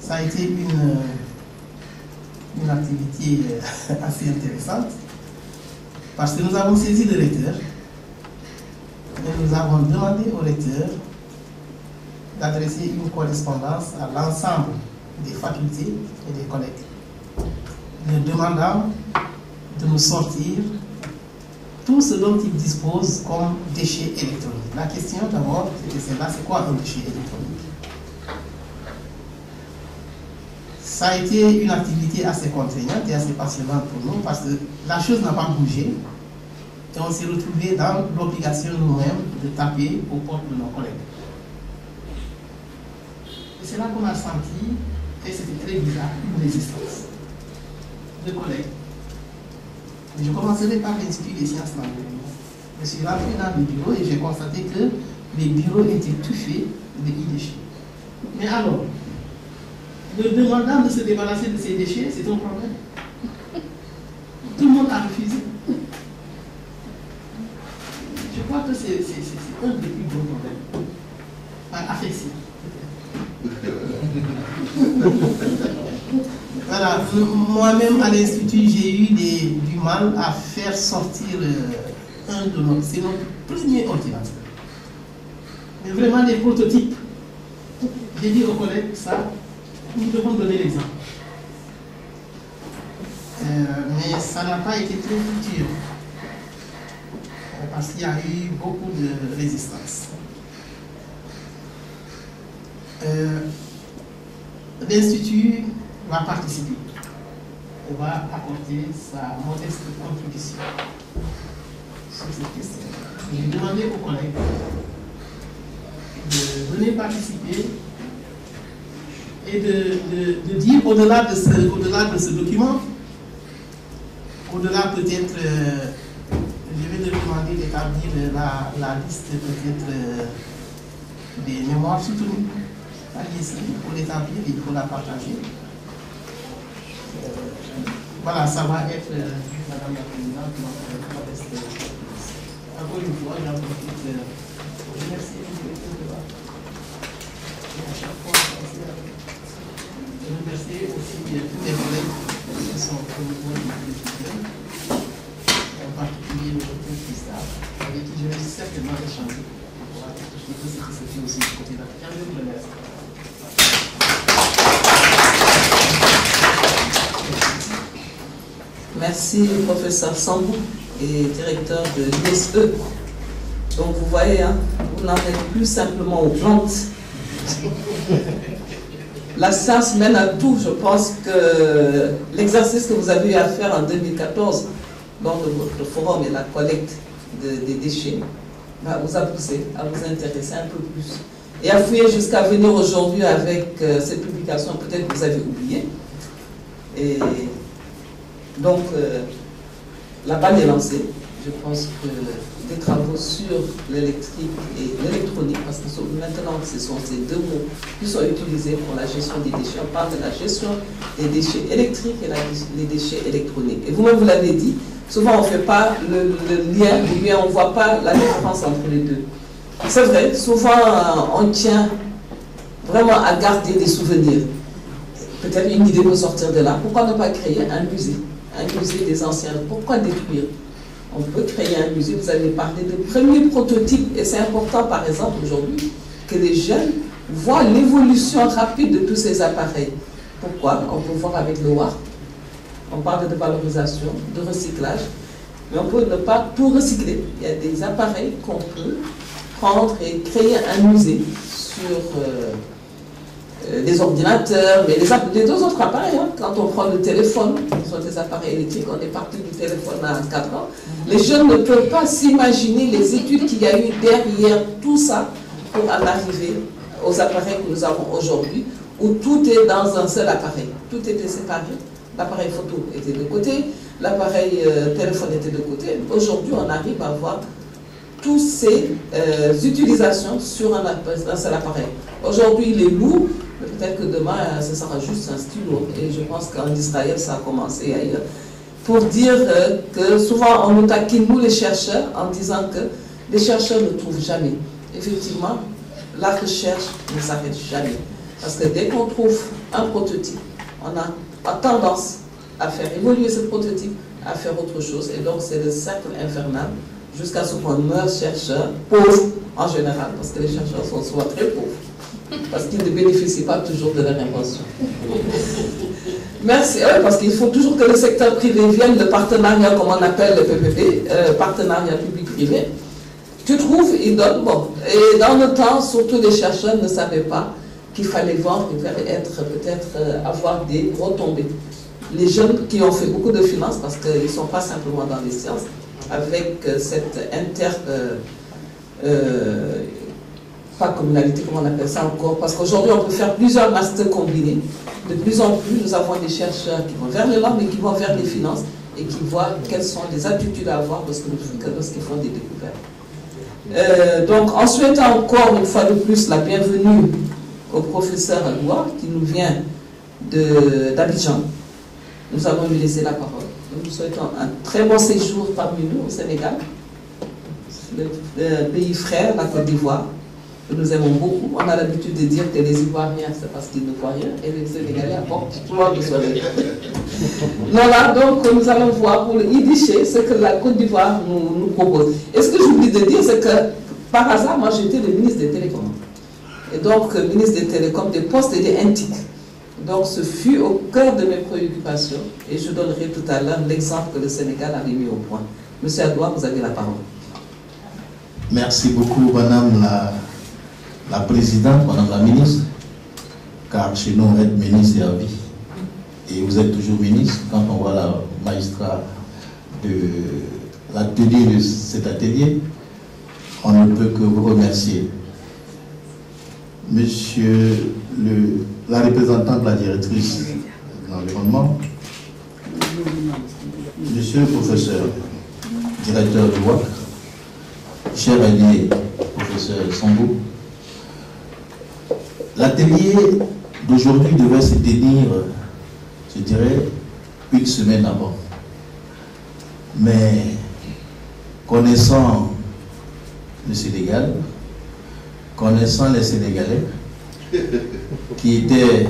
Ça a été une, une activité assez intéressante parce que nous avons saisi le recteur et nous avons demandé au recteur d'adresser une correspondance à l'ensemble des facultés et des collègues, leur demandant de nous sortir tout ce dont ils disposent comme déchets électroniques. La question d'abord, c'est là, c'est quoi un déchet électronique ça a été une activité assez contraignante et assez passionnante pour nous parce que la chose n'a pas bougé. Et on s'est retrouvé dans l'obligation nous-mêmes de taper aux portes de nos collègues. C'est là qu'on a senti, et c'était très bizarre, une résistance de collègues. Je commencerai par l'Institut des sciences l'environnement. Je suis rentré dans le bureau et j'ai constaté que les bureaux étaient touffés de déchets. Mais alors, le demandant de se débarrasser de ces déchets, c'est un problème. Tout le monde a refusé. Je crois que c'est un des plus gros problèmes. Par affection. voilà, moi-même à l'Institut, j'ai eu du mal à faire sortir euh, un de nos. C'est notre premier ordinateur. Mais vraiment des prototypes. J'ai dit aux collègues, ça, nous devons donner l'exemple. Euh, mais ça n'a pas été très dur parce qu'il y a eu beaucoup de résistance. Euh, L'Institut va participer va apporter sa modeste contribution sur cette question. J'ai demandé aux collègues de venir participer et de, dire au-delà de, ce, au de ce document, au-delà peut-être, euh, je vais te demander d'établir la, la, liste peut-être euh, des mémoires soutenues par ici, pour l'établir, il faut la partager. Euh, voilà, ça va être, Madame la Présidente, notre modeste. Encore une fois, j'en profite. De. Et à chaque fois, je remercie aussi tous les collègues qui sont au niveau du en particulier le docteur Christophe, avec qui je vais certainement échanger pour de aussi de la remercie. Merci, professeur Sambou et directeur de l'ISE. Donc vous voyez, hein, vous n'en êtes plus simplement aux plantes. La science mène à tout. Je pense que l'exercice que vous avez eu à faire en 2014 lors de votre forum et la collecte des déchets va vous a poussé à vous intéresser un peu plus et à fouiller jusqu'à venir aujourd'hui avec euh, cette publication peut-être que vous avez oublié. Et donc, euh, la balle est lancée. Je pense que des travaux sur l'électrique et l'électronique, parce que maintenant ce sont ces deux mots qui sont utilisés pour la gestion des déchets. On parle de la gestion des déchets électriques et les déchets électroniques. Et vous-même, vous, l'avez dit, souvent on ne fait pas le, lien, on ne voit pas la différence entre les deux. C'est vrai, souvent on tient vraiment à garder des souvenirs. Peut-être une idée peut sortir de là. Pourquoi ne pas créer un musée? Un musée des anciens. Pourquoi détruire? On peut créer un musée. Vous avez parlé de premiers prototypes et c'est important par exemple aujourd'hui que les jeunes voient l'évolution rapide de tous ces appareils. Pourquoi? On peut voir avec le WAR, on parle de valorisation, de recyclage, mais on peut ne pas tout recycler. Il y a des appareils qu'on peut prendre et créer un musée sur... Euh, des ordinateurs, mais les, deux autres appareils, hein. quand on prend le téléphone, ce sont des appareils électriques, on est parti du téléphone à 4 ans, les jeunes ne peuvent pas s'imaginer les études qu'il y a eu derrière tout ça pour en arriver aux appareils que nous avons aujourd'hui, où tout est dans un seul appareil. Tout était séparé. L'appareil photo était de côté, l'appareil euh, téléphone était de côté. Aujourd'hui, on arrive à voir toutes ces euh, utilisations sur un, un seul appareil. Aujourd'hui, il est lourd, peut-être que demain, euh, ce sera juste un stylo. Et je pense qu'en Israël, ça a commencé ailleurs. Pour dire euh, que souvent, on nous taquine, nous les chercheurs, en disant que les chercheurs ne trouvent jamais. Effectivement, la recherche ne s'arrête jamais. Parce que dès qu'on trouve un prototype, on a tendance à faire évoluer ce prototype, à faire autre chose. Et donc, c'est le cercle infernal jusqu'à ce qu'on meure chercheur, pauvre en général, parce que les chercheurs sont souvent très pauvres parce qu'ils ne bénéficient pas toujours de leur invention. Merci, parce qu'il faut toujours que le secteur privé vienne, le partenariat, comme on appelle le PPP, euh, partenariat public-privé. Tu trouves, ils donnent, bon. Et dans le temps, surtout les chercheurs ne savaient pas qu'il fallait voir, il fallait être peut-être euh, avoir des retombées. Les jeunes qui ont fait beaucoup de finances, parce qu'ils ne sont pas simplement dans les sciences, avec euh, cette inter... pas communalité, comment on appelle ça encore, parce qu'aujourd'hui on peut faire plusieurs masters combinés. De plus en plus, nous avons des chercheurs qui vont vers les langues, mais qui vont vers les finances et qui voient quelles sont les aptitudes à avoir lorsqu'ils font des découvertes. Euh, donc, en souhaitant encore une fois de plus la bienvenue au professeur Aloua, qui nous vient d'Abidjan, nous allons lui laisser la parole. Nous souhaitons un très bon séjour parmi nous au Sénégal, le pays frère, la Côte d'Ivoire que nous aimons beaucoup. On a l'habitude de dire que les Ivoiriens, c'est parce qu'ils ne voient rien, et les Sénégalais apportent gloire de soleil. voilà, donc nous allons voir pour le Idiché ce que la Côte d'Ivoire nous, nous, propose. Et ce que j'oublie de dire, c'est que par hasard, moi j'étais le ministre des Télécoms. Et donc, ministre des Télécoms, des postes et des NTIC. Donc, ce fut au cœur de mes préoccupations. Et je donnerai tout à l'heure l'exemple que le Sénégal avait mis au point. Monsieur Adoua, vous avez la parole. Merci beaucoup, Madame la la présidente, madame la ministre, car chez nous, est ministre et à vie. Et vous êtes toujours ministre. Quand on voit la magistrat de la tenue de cet atelier, on ne peut que vous remercier. Monsieur le, la représentante de la directrice de l'environnement, monsieur le professeur, directeur du WAC, cher allié, professeur Sambou, L'atelier d'aujourd'hui devait se tenir, je dirais, une semaine avant. Mais connaissant le Sénégal, connaissant les Sénégalais, qui étaient,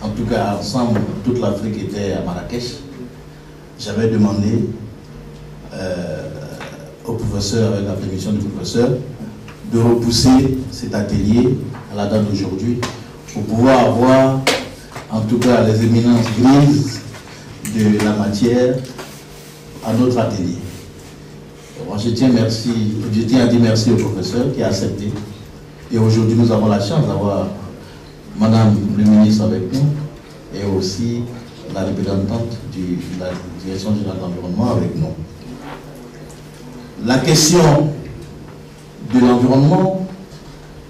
en tout cas ensemble, toute l'Afrique était à Marrakech, j'avais demandé euh, au professeur, la permission du professeur, de repousser cet atelier à la date d'aujourd'hui pour pouvoir avoir en tout cas les éminences grises de la matière à notre atelier. Je tiens, merci, je tiens à dire merci au professeur qui a accepté. Et aujourd'hui, nous avons la chance d'avoir Madame le ministre avec nous et aussi la représentante de la Direction générale de l'environnement avec nous. La question de l'environnement,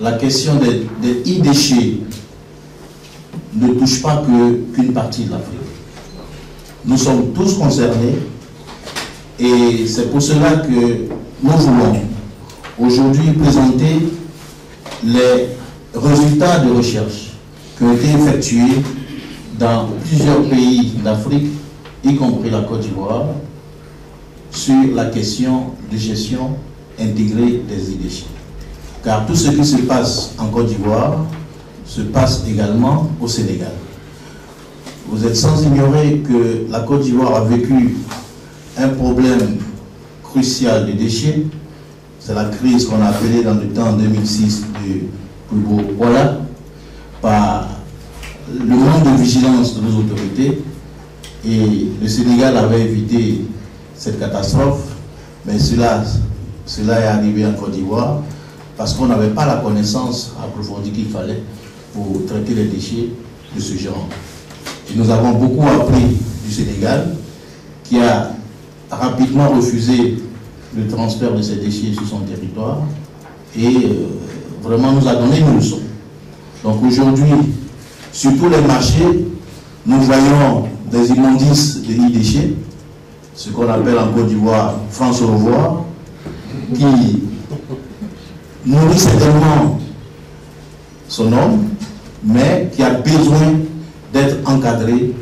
la question des, déchets ne touche pas qu'une partie de l'Afrique. Nous sommes tous concernés et c'est pour cela que nous voulons aujourd'hui présenter les résultats de recherche qui ont été effectués dans plusieurs pays d'Afrique, y compris la Côte d'Ivoire, sur la question de gestion intégrer des idées. Car tout ce qui se passe en Côte d'Ivoire se passe également au Sénégal. Vous êtes sans ignorer que la Côte d'Ivoire a vécu un problème crucial de déchets. C'est la crise qu'on a appelée dans le temps 2006 du beau Voilà, par le manque de vigilance de nos autorités. Et le Sénégal avait évité cette catastrophe, mais cela cela est arrivé en Côte d'Ivoire parce qu'on n'avait pas la connaissance approfondie qu'il fallait pour traiter les déchets de ce genre. Et nous avons beaucoup appris du Sénégal qui a rapidement refusé le transfert de ces déchets sur son territoire et euh, vraiment nous a donné une leçon. Donc aujourd'hui, sur tous les marchés, nous voyons des immondices de déchets, ce qu'on appelle en Côte d'Ivoire France au revoir, qui nourrit certainement son homme, mais qui a besoin d'être encadré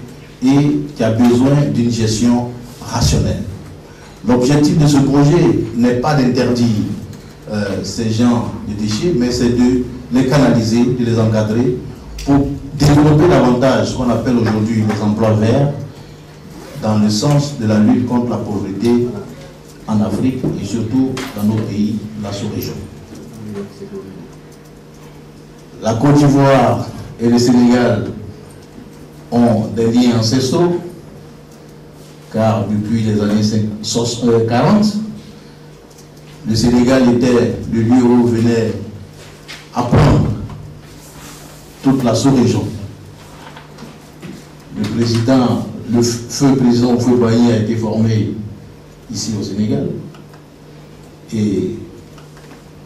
et qui a besoin d'une gestion rationnelle. L'objectif de ce projet n'est pas d'interdire euh, ces gens de déchets, mais c'est de les canaliser, de les encadrer pour développer davantage ce qu'on appelle aujourd'hui les emplois verts dans le sens de la lutte contre la pauvreté en Afrique et surtout dans nos pays, la sous-région. La Côte d'Ivoire et le Sénégal ont des liens ancestraux, car depuis les années 40, le Sénégal était le lieu où venait apprendre toute la sous-région. Le président, le feu président Feu a été formé ici au Sénégal. Et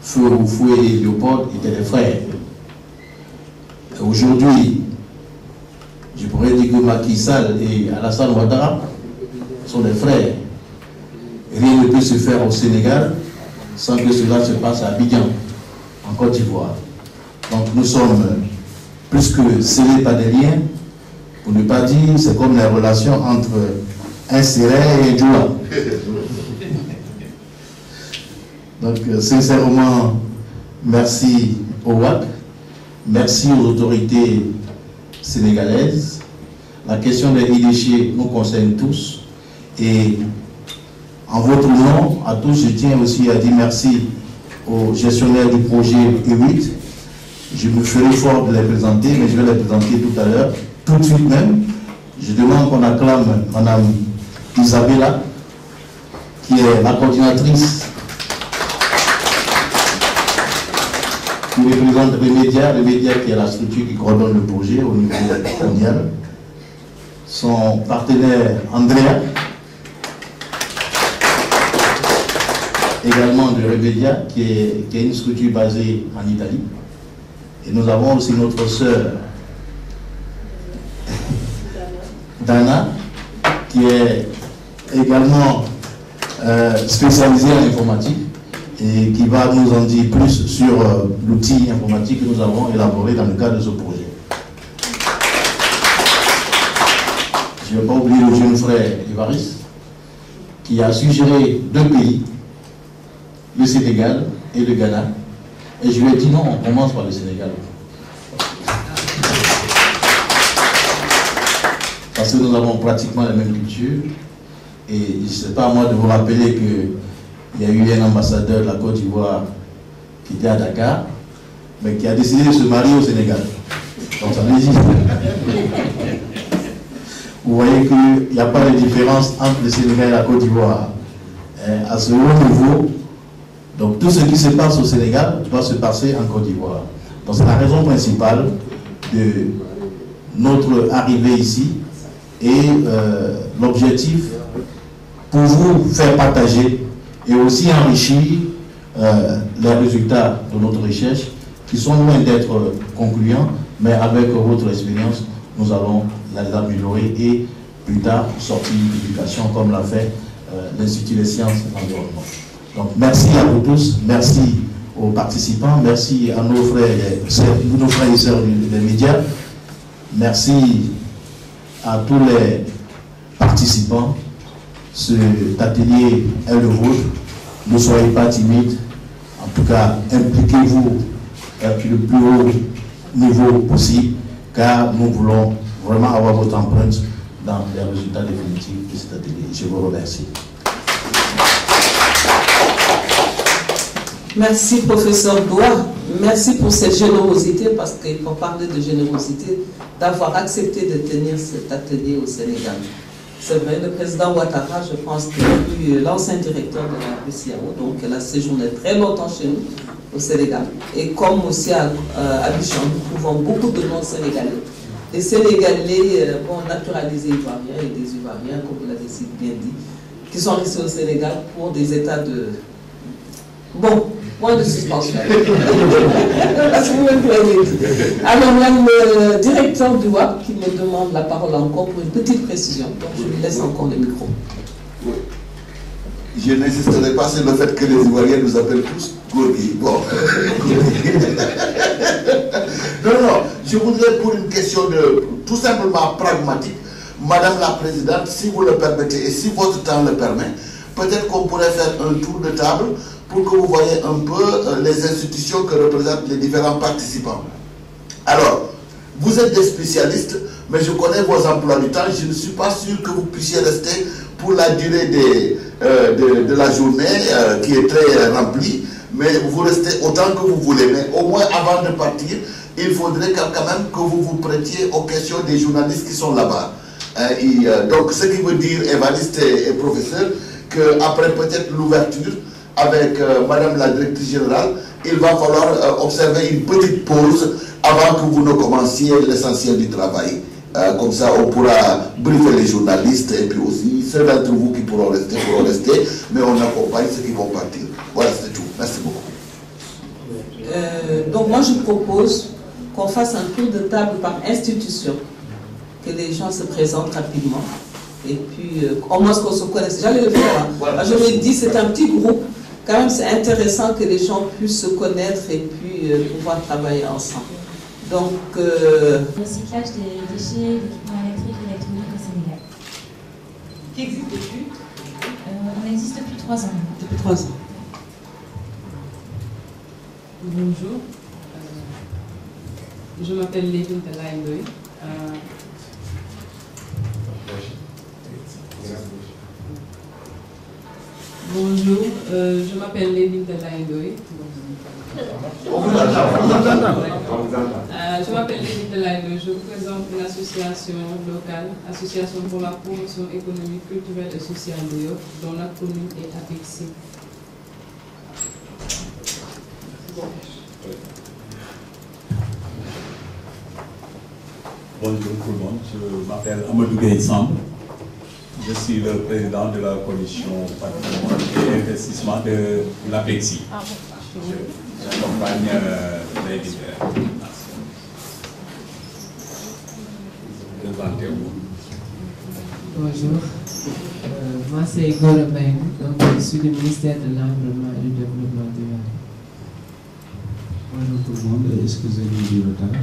Feu Oufoué et Léopold étaient des frères. Aujourd'hui, je pourrais dire que Macky et Alassane Ouattara sont des frères. Rien ne peut se faire au Sénégal sans que cela se passe à Abidjan, en Côte d'Ivoire. Donc nous sommes plus que scellés par des liens, pour ne pas dire, c'est comme la relation entre un Sérère et un Djoua. Donc euh, sincèrement, merci au WAC, merci aux autorités sénégalaises. La question des déchets nous concerne tous et en votre nom à tous, je tiens aussi à dire merci aux gestionnaires du projet E8. Je me ferai fort de les présenter, mais je vais les présenter tout à l'heure, tout de suite même. Je demande qu'on acclame Madame Isabella, qui est la coordinatrice qui représente les médias, les médias qui est la structure qui coordonne le projet au niveau mondial. Son partenaire Andrea, également de est, qui est, une structure basée en Italie. Et nous avons aussi notre sœur Dana, qui est également euh, spécialisée en informatique et qui va nous en dire plus sur euh, l'outil informatique que nous avons élaboré dans le cadre de ce projet. Je ne vais pas oublier le jeune frère Ivaris, qui a suggéré deux pays, le Sénégal et le Ghana. Et je lui ai dit non, on commence par le Sénégal. Parce que nous avons pratiquement la même culture. Et ce n'est pas à moi de vous rappeler qu'il y a eu un ambassadeur de la Côte d'Ivoire qui était à Dakar, mais qui a décidé de se marier au Sénégal. Donc ça existe. Vous voyez qu'il n'y a pas de différence entre le Sénégal et la Côte d'Ivoire. À ce haut niveau, donc tout ce qui se passe au Sénégal doit se passer en Côte d'Ivoire. Donc c'est la raison principale de notre arrivée ici et euh, l'objectif pour vous faire partager et aussi enrichir euh, les résultats de notre recherche qui sont loin d'être concluants, mais avec votre expérience, nous allons les améliorer et plus tard sortir d'éducation comme l'a fait euh, l'Institut des sciences et l'environnement. Donc merci à vous tous, merci aux participants, merci à nos frères et, nos frères et sœurs des médias, merci à tous les participants. Cet atelier est le vôtre. Ne soyez pas timides. En tout cas, impliquez-vous le plus haut niveau possible, car nous voulons vraiment avoir votre empreinte dans les résultats définitifs de cet atelier. Je vous remercie. Merci, professeur Doua. Merci pour cette générosité, parce qu'il faut parler de générosité, d'avoir accepté de tenir cet atelier au Sénégal. C'est vrai, le président Ouattara, je pense qu'il eu l'ancien directeur de la PCAO, donc elle a séjourné très longtemps chez nous, au Sénégal. Et comme aussi à euh, Abidjan, nous trouvons beaucoup de noms sénégalais. Des Sénégalais, euh, bon, naturalisés ivoiriens et des Ivoiriens, comme vous l'avez bien dit, qui sont restés au Sénégal pour des états de... Bon, point de suspension. Parce que vous me. Alors, même le directeur du WAP qui me demande la parole encore pour une petite précision. Donc, je lui laisse encore le micro. Oui. Je n'insisterai pas sur le fait que les Ivoiriens nous appellent tous Gorgui. Bon. non, non, je voudrais pour une question de tout simplement pragmatique, Madame la Présidente, si vous le permettez et si votre temps le permet, peut-être qu'on pourrait faire un tour de table pour que vous voyez un peu les institutions que représentent les différents participants. Alors, vous êtes des spécialistes, mais je connais vos emplois du temps. Je ne suis pas sûr que vous puissiez rester pour la durée euh, de, de, la journée euh, qui est très remplie, mais vous restez autant que vous voulez. Mais au moins, avant de partir, il faudrait quand même que vous vous prêtiez aux questions des journalistes qui sont là-bas. Euh, donc, ce qui veut dire, évaniste et, et professeur, qu'après peut-être l'ouverture, avec euh, Madame la directrice générale, il va falloir euh, observer une petite pause avant que vous ne commenciez l'essentiel du travail. Euh, comme ça, on pourra briefer les journalistes et puis aussi ceux d'entre vous qui pourront rester, pourront rester, mais on accompagne ceux qui vont partir. Voilà, c'est tout. Merci beaucoup. Euh, donc moi je propose qu'on fasse un tour de table par institution, que les gens se présentent rapidement, et puis euh, au moins qu'on se connaisse. J'allais le faire. hein. Je me dis c'est un petit groupe, quand même c'est intéressant que les gens puissent se connaître et puis euh, pouvoir travailler ensemble. Donc euh, recyclage des déchets d'équipements électriques et électroniques au Sénégal. qui existe depuis? Euh, on existe depuis trois ans. Depuis trois ans. Bonjour, Euh, je m'appelle Lévin Talaïndoy. Euh, bonjour, euh, je m'appelle Lévin Talaïndoy. Euh, je m'appelle Lévin Talaïndoy, je représente une association locale, Association pour la promotion économique, culturelle et sociale de Yoff, dont la commune est APEXI. Bonjour tout le monde, je m'appelle Amadou Samb. Je suis le président de la commission patrimoine et investissement de l'APEXI. Je- J'accompagne euh, les. Présentez-vous. Bonjour, Euh, moi c'est Gora donc je suis du ministère de l'Environnement et du Développement durable. Bonjour tout le monde, excusez-moi du retard.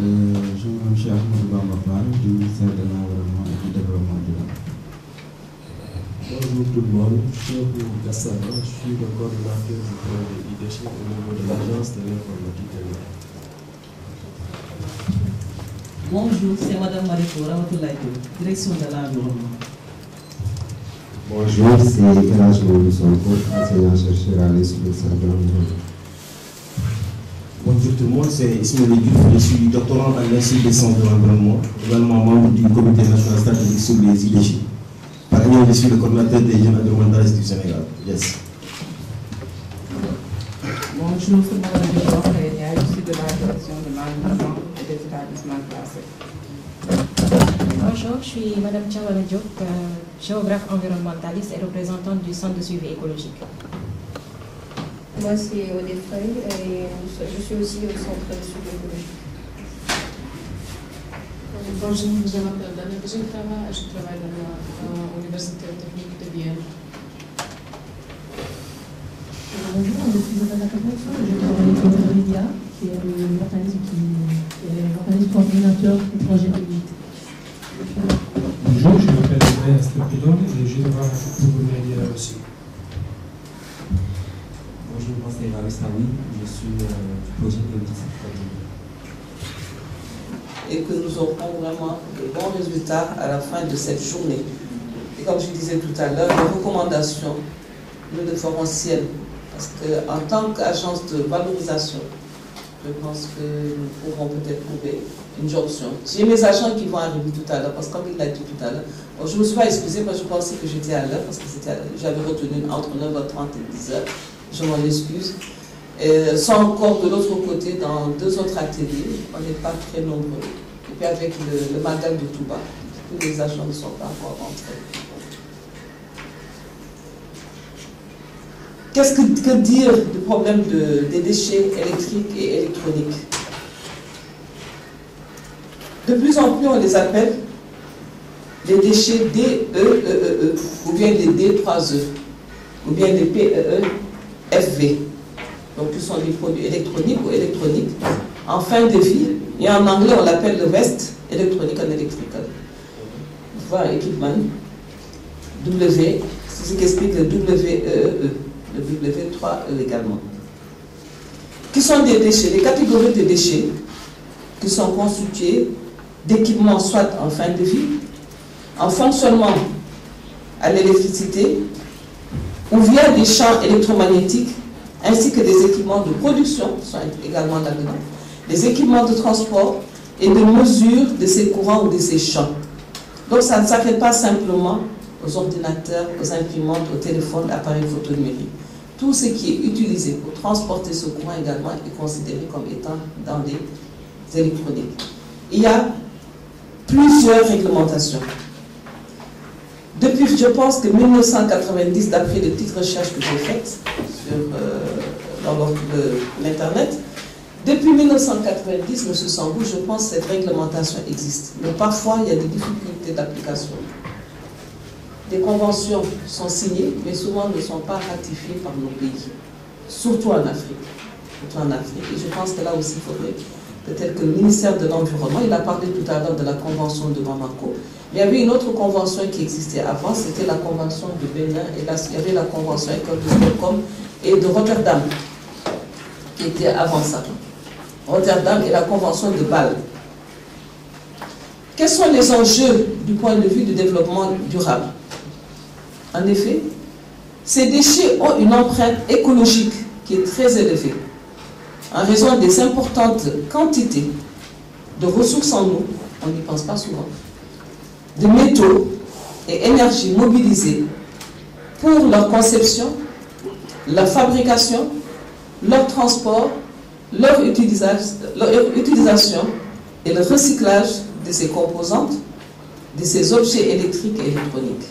Euh, je m'appelle Cheikh Ahmadou Bamba Fall du ministère de l'Environnement et du Développement durable. Bonjour tout le monde, je suis Gassana, je suis le coordinateur du projet IDECHI au niveau de l'Agence de l'informatique l'eau. Bonjour, c'est Madame Mariko Ramatoulaye, direction de l'environnement. Bonjour, c'est Elage Sonko, enseignant-chercheur à l'Institut centre de l'environnement. Bonjour tout le monde, c'est Ismaël Diouf, je suis doctorant à l'Institut de l'environnement, également membre du comité national stratégique sur les IDECHI. Par ailleurs, je suis le coordinateur des jeunes environnementalistes du Sénégal. Yes. Bonjour, c'est Madame Dupont Réunière, je suis de la direction de l'environnement et des établissements classés. Bonjour, je suis Madame Diop, euh, géographe environnementaliste et représentante du Centre de suivi écologique. Moi, c'est Odette Feuille et je suis aussi au centre de suivi écologique. Bonjour, je m'appelle Daniel Bouzoutava et je travaille dans l'Université technique de Vienne. Bonjour, je suis Isabelle Caposso, je travaille pour Media, qui est l'organisme qui qui est l'organisme coordinateur du projet Habilité. Bonjour, je m'appelle André Astopidon et je travaille pour Media aussi. Bonjour, moi c'est Ravi Sawi, je suis euh, du projet Habilité. Et que nous aurons vraiment de bons résultats à la fin de cette journée. Et comme je disais tout à l'heure, les recommandations, nous les ferons ciel. Parce qu'en tant qu'agence de valorisation, je pense que nous pourrons peut-être trouver une jonction. J'ai mes agents qui vont arriver tout à l'heure, parce que comme il l'a dit tout à l'heure, je ne me suis pas excusée, que je pensais que j'étais à l'heure, parce que j'avais retenu entre 9h30 et 10h. Je m'en excuse. Et sans encore de l'autre côté, dans deux autres ateliers, on n'est pas très nombreux. Avec le, le magal de Touba, tous les agents ne sont pas encore rentrés. Qu'est-ce que, dire du problème de- des déchets électriques et électroniques? De plus en plus, on les appelle les déchets DEEE ou bien les D3E ou bien les PEE-FV. Donc, ce sont des produits électroniques ou électroniques en fin de vie. Et en anglais, on l'appelle le West Electronic and Electrical. Voilà, équipement. W, c'est ce qui explique le WEEE, le W3E également. Qui sont des déchets, des catégories de déchets qui sont constitués d'équipements soit en fin de vie, en fonctionnement à l'électricité ou via des champs électromagnétiques ainsi que des équipements de production sont également là-dedans, des équipements de transport et de mesure de ces courants ou de ces champs. Donc ça ne s'arrête pas simplement aux ordinateurs, aux imprimantes, aux téléphones, appareils photo numériques. tout ce qui est utilisé pour transporter ce courant également est considéré comme étant dans des électroniques. Il y a plusieurs réglementations. Depuis, je pense que 1990, d'après les petites recherches que j'ai faites sur, euh, dans l'Internet, depuis 1990, M. Sambou, je pense que cette réglementation existe. Mais parfois, il y a des difficultés d'application. Des conventions sont signées, mais souvent ne sont pas ratifiées par nos pays, surtout en Afrique. Surtout en Afrique. Et je pense que là aussi, il faudrait peut-être que le ministère de l'Environnement, il a parlé tout à l'heure de la convention de Bamako, il y avait une autre convention qui existait avant, c'était la convention de Bénin, et là, il y avait la convention de Stockholm et de Rotterdam, qui était avant ça. Rotterdam et la convention de Bâle. Quels sont les enjeux du point de vue du développement durable? En effet, ces déchets ont une empreinte écologique qui est très élevée en raison des importantes quantités de ressources en eau, on n'y pense pas souvent, de métaux et énergie mobilisés pour leur conception, leur fabrication, leur transport, leur, utilisation et le recyclage de ces composantes, de ces objets électriques et électroniques.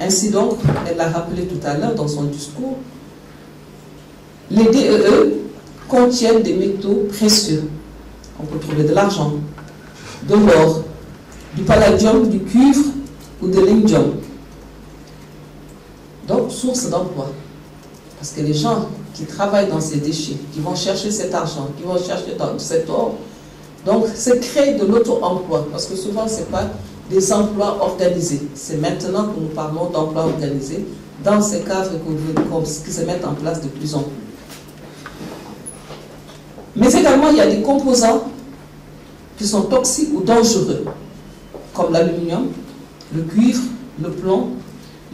Ainsi donc, elle l'a rappelé tout à l'heure dans son discours, les DEE e contiennent des métaux précieux. On peut trouver de l'argent, de l'or, du palladium, du cuivre ou de l'indium. Donc, source d'emploi. Parce que les gens qui travaillent dans ces déchets, qui vont chercher cet argent, qui vont chercher cet or, donc c'est créer de l'auto-emploi. Parce que souvent, ce n'est pas des emplois organisés. C'est maintenant que nous parlons d'emplois organisés dans ces cadres qui se mettent en place de plus en plus. Mais également, il y a des composants qui sont toxiques ou dangereux comme l'aluminium, le cuivre, le plomb,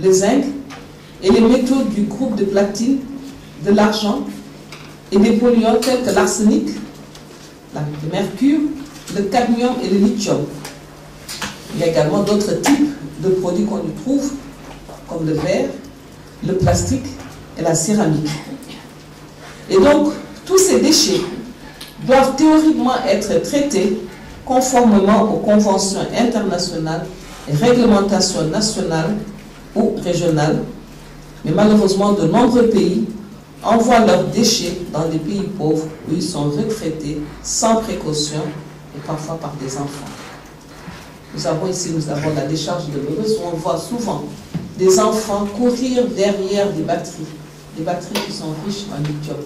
le zinc et les métaux du groupe de platine, de l'argent et des polluants tels que l'arsenic, le mercure, le cadmium et le lithium. Il y a également d'autres types de produits qu'on y trouve, comme le verre, le plastique et la céramique. Et donc, tous ces déchets doivent théoriquement être traités conformément aux conventions internationales et réglementations nationales ou régionales. Mais malheureusement, de nombreux pays envoient leurs déchets dans des pays pauvres où ils sont retraités sans précaution et parfois par des enfants. Nous avons ici, nous avons la décharge de l'Eurus où on voit souvent des enfants courir derrière des batteries, des batteries qui sont riches en lithium,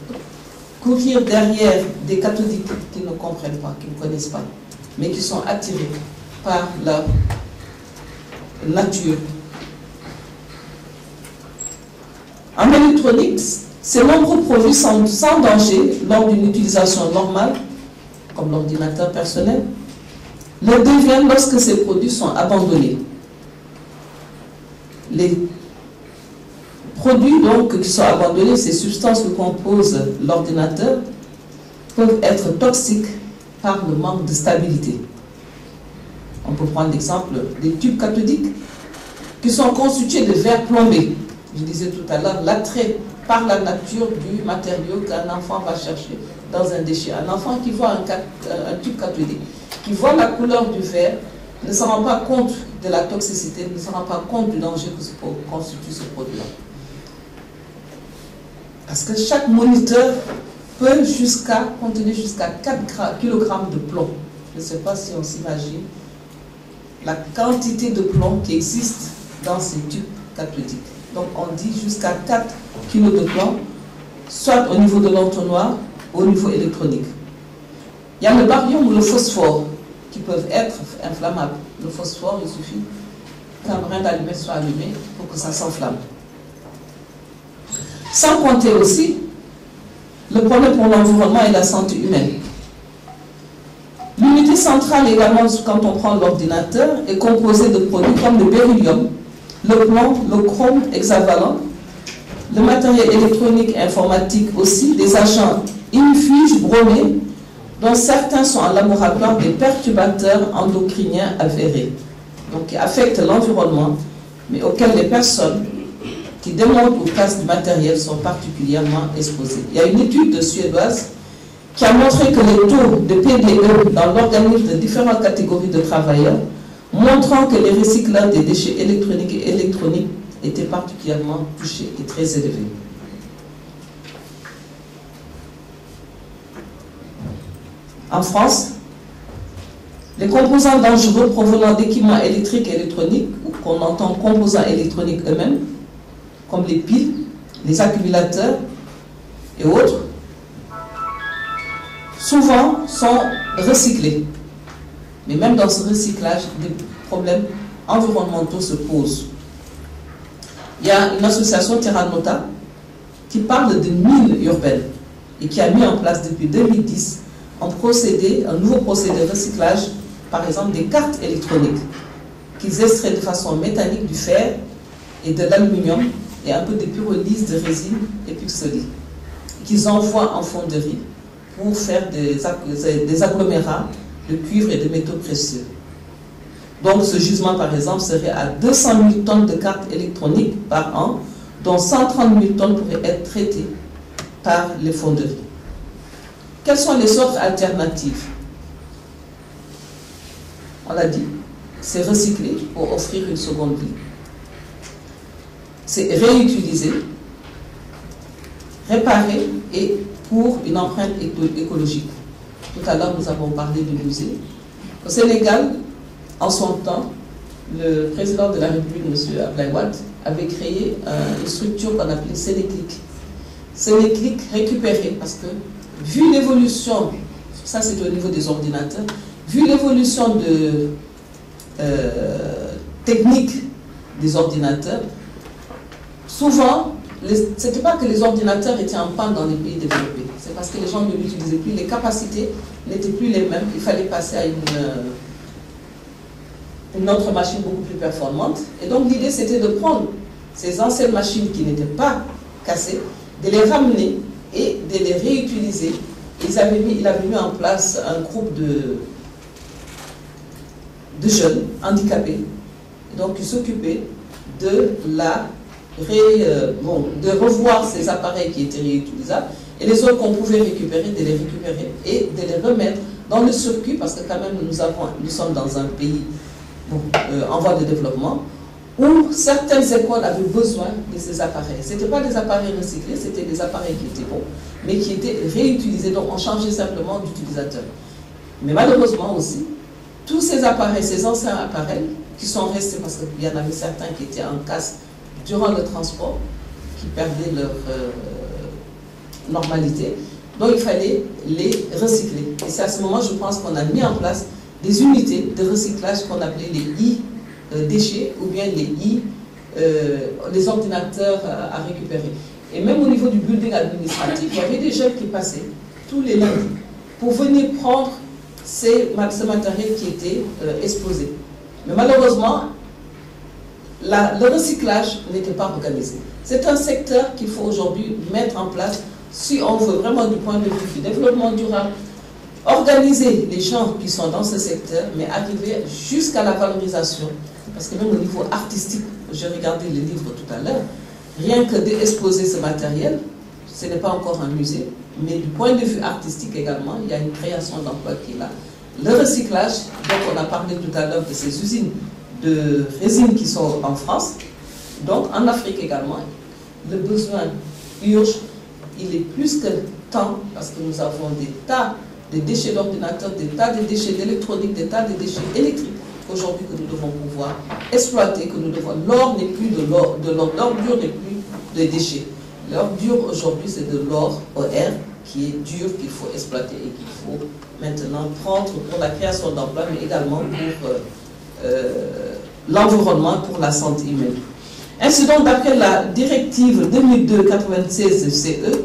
courir derrière des catholiques qui ne comprennent pas, qui ne connaissent pas mais qui sont attirés par la nature. En électronique, ces nombreux produits sont sans danger lors d'une utilisation normale, comme l'ordinateur personnel, le deviennent lorsque ces produits sont abandonnés. Les produits donc qui sont abandonnés, ces substances que compose l'ordinateur, peuvent être toxiques par le manque de stabilité. On peut prendre l'exemple des tubes cathodiques qui sont constitués de verre plombé. Je disais tout à l'heure, l'attrait par la nature du matériau qu'un enfant va chercher dans un déchet. Un enfant qui voit un, tube cathodique, qui voit la couleur du verre, ne se rend pas compte de la toxicité, ne se rend pas compte du danger que constitue ce produit-là. Parce que chaque moniteur peut jusqu'à contenir jusqu'à 4 kg de plomb. Je ne sais pas si on s'imagine la quantité de plomb qui existe dans ces tubes cathodiques. Donc on dit jusqu'à 4 kg de plomb, soit au niveau de l'entonnoir ou au niveau électronique. Il y a le barium ou le phosphore qui peuvent être inflammables. Le phosphore, il suffit qu'un brin d'allumette soit allumé pour que ça s'enflamme. Sans compter aussi le problème pour l'environnement et la santé humaine. L'unité centrale également, quand on prend l'ordinateur, est composée de produits comme le beryllium, le plomb, le chrome hexavalent, le matériel électronique informatique aussi, des agents infuges bromés, dont certains sont en laboratoire des perturbateurs endocriniens avérés, donc qui affectent l'environnement, mais auxquels les personnes qui démontrent ou casse du matériel sont particulièrement exposés. Il y a une étude suédoise qui a montré que les taux de PDE dans l'organisme de différentes catégories de travailleurs, montrant que les recycleurs des déchets électroniques et électroniques étaient particulièrement touchés et très élevés. En France, les composants dangereux provenant d'équipements électriques et électroniques, ou qu'on entend composants électroniques eux-mêmes, comme les piles, les accumulateurs et autres, souvent sont recyclés. Mais même dans ce recyclage, des problèmes environnementaux se posent. Il y a une association Terra Nota qui parle de mines urbaines et qui a mis en place depuis 2010 un un nouveau procédé de recyclage, par exemple des cartes électroniques qu'ils extraient de façon métallique du fer et de l'aluminium et un peu de pyrolyse de résine épixolée qu'ils envoient en fonderie pour faire des agglomérats de cuivre et de métaux précieux. Donc ce gisement, par exemple, serait à 200 000 tonnes de cartes électroniques par an, dont 130 000 tonnes pourraient être traitées par les fonderies. Quelles sont les sortes alternatives? On l'a dit, c'est recycler pour offrir une seconde vie. C'est réutiliser, réparer et pour une empreinte écologique. Tout à l'heure, nous avons parlé du musée. Au Sénégal, en son temps, le président de la République, M. Ablaïwad, avait créé une structure qu'on appelait Sénéclic. Sénéclic récupéré parce que, vu l'évolution, ça c'est au niveau des ordinateurs, vu l'évolution de euh, technique des ordinateurs, souvent, ce n'était pas que les ordinateurs étaient en panne dans les pays développés, c'est parce que les gens ne l'utilisaient plus, les capacités n'étaient plus les mêmes, il fallait passer à une, une autre machine beaucoup plus performante. Et donc l'idée c'était de prendre ces anciennes machines qui n'étaient pas cassées, de les ramener et de les réutiliser. Ils avaient mis, il avait mis en place un groupe de, de jeunes handicapés, donc qui s'occupaient de bon, de revoir ces appareils qui étaient réutilisables et les autres qu'on pouvait récupérer, de les récupérer et de les remettre dans le circuit parce que quand même nous, avons, nous sommes dans un pays euh, en voie de développement où certaines écoles avaient besoin de ces appareils. Ce n'étaient pas des appareils recyclés, c'était des appareils qui étaient bons, mais qui étaient réutilisés, donc on changeait simplement d'utilisateur. Mais malheureusement aussi, tous ces appareils, ces anciens appareils, qui sont restés, parce qu'il y en avait certains qui étaient en casse durant le transport, qui perdaient leur euh, normalité, donc il fallait les recycler. Et c'est à ce moment, je pense, qu'on a mis en place des unités de recyclage qu'on appelait les i-déchets ou bien les i, euh, les ordinateurs à récupérer. Et même au niveau du building administratif, il y avait des jeunes qui passaient tous les lundis pour venir prendre ces, ce matériel qui était euh, exposé. Mais malheureusement, le recyclage n'était pas organisé. C'est un secteur qu'il faut aujourd'hui mettre en place si on veut vraiment du point de vue du développement durable, organiser les gens qui sont dans ce secteur, mais arriver jusqu'à la valorisation. Parce que même au niveau artistique, j'ai regardé les livres tout à l'heure, rien que d'exposer ce matériel, ce n'est pas encore un musée, mais du point de vue artistique également, il y a une création d'emplois qui est là. Le recyclage, donc on a parlé tout à l'heure de ces usines de résine qui sont en France, donc en Afrique également, le besoin urge, il est plus que temps, parce que nous avons des tas de déchets d'ordinateurs, des tas de déchets d'électronique, des tas de déchets électriques aujourd'hui que nous devons pouvoir exploiter, que nous devons. L'or n'est plus de l'or, de l'or, l'or dur n'est plus des déchets. L'or dur aujourd'hui c'est de l'or OR qui est dur, qu'il faut exploiter et qu'il faut maintenant prendre pour la création d'emplois, mais également pour euh, euh, l'environnement, pour la santé humaine. Ainsi donc, d'après la directive 2002-96 CE,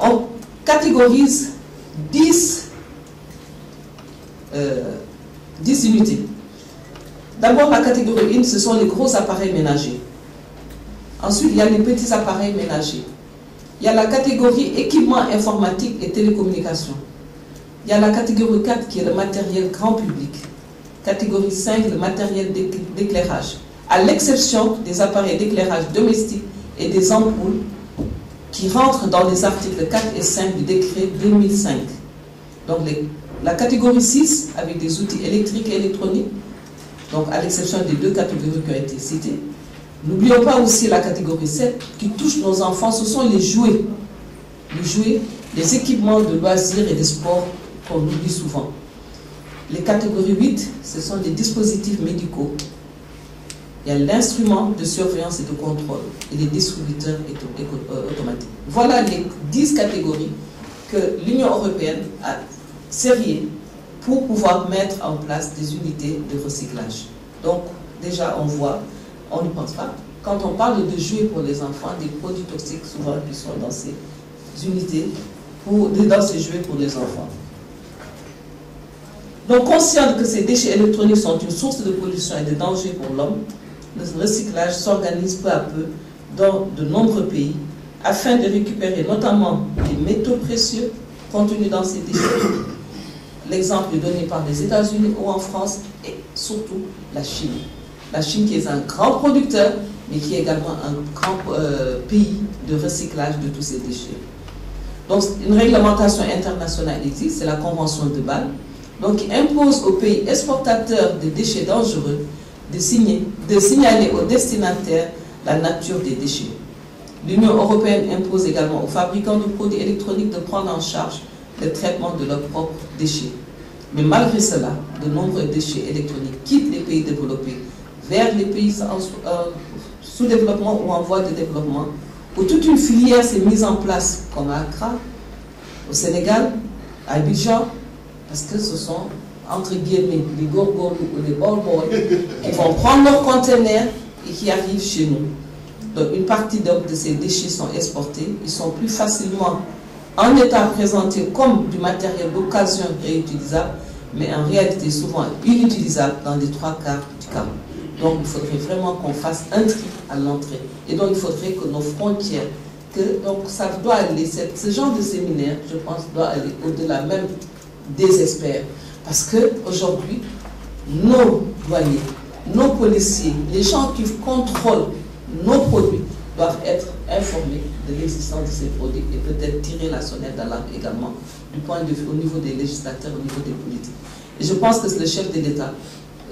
on catégorise 10, 10 unités. D'abord, la catégorie 1, ce sont les gros appareils ménagers. Ensuite, il y a les petits appareils ménagers. Il y a la catégorie équipement informatique et télécommunications. Il y a la catégorie 4 qui est le matériel grand public. Catégorie 5, le matériel d'éclairage. À l'exception des appareils d'éclairage domestique et des ampoules qui rentrent dans les articles 4 et 5 du décret 2005. Donc la catégorie 6 avec des outils électriques et électroniques, donc à l'exception des deux catégories qui ont été citées. N'oublions pas aussi la catégorie 7 qui touche nos enfants, ce sont les jouets. Les jouets, les équipements de loisirs et de sport qu'on oublie souvent. Les catégories 8, ce sont les dispositifs médicaux. Il y a l'instrument de surveillance et de contrôle et les distributeurs automatiques. Voilà les 10 catégories que l'Union européenne a servi pour pouvoir mettre en place des unités de recyclage. Donc, déjà, on voit, on ne pense pas. Quand on parle de jouets pour les enfants, des produits toxiques, souvent, qui sont dans ces unités, pour, dans ces jouets pour les enfants. Donc, conscient que ces déchets électroniques sont une source de pollution et de danger pour l'homme, le recyclage s'organise peu à peu dans de nombreux pays afin de récupérer notamment les métaux précieux contenus dans ces déchets. L'exemple est donné par les États-Unis ou en France et surtout la Chine. La Chine qui est un grand producteur, mais qui est également un grand euh, pays de recyclage de tous ces déchets. Donc une réglementation internationale existe, c'est la Convention de Bâle, donc qui impose aux pays exportateurs de déchets dangereux de, signer, de signaler aux destinataires la nature des déchets. L'Union européenne impose également aux fabricants de produits électroniques de prendre en charge le traitement de leurs propres déchets. Mais malgré cela, de nombreux déchets électroniques quittent les pays développés vers les pays en sous-développement ou en voie de développement, où toute une filière s'est mise en place, comme à Accra, au Sénégal, à Abidjan, parce que ce sont, entre guillemets, les gorgolous ou les ball boys qui vont prendre leurs conteneurs et qui arrivent chez nous. Donc une partie de ces déchets sont exportés, ils sont plus facilement en état présenté comme du matériel d'occasion réutilisable, mais en réalité souvent inutilisable dans les trois quarts du cas. Donc il faudrait vraiment qu'on fasse un tri à l'entrée. Et donc il faudrait que nos frontières, donc ça doit aller, ce genre de séminaire, je pense, doit aller au-delà même des experts. Parce qu'aujourd'hui, nos douaniers, nos policiers, les gens qui contrôlent nos produits doivent être informés de l'existence de ces produits et peut-être tirer la sonnette d'alarme également du point de vue au niveau des législateurs, au niveau des politiques. Et je pense que c'est le chef de l'État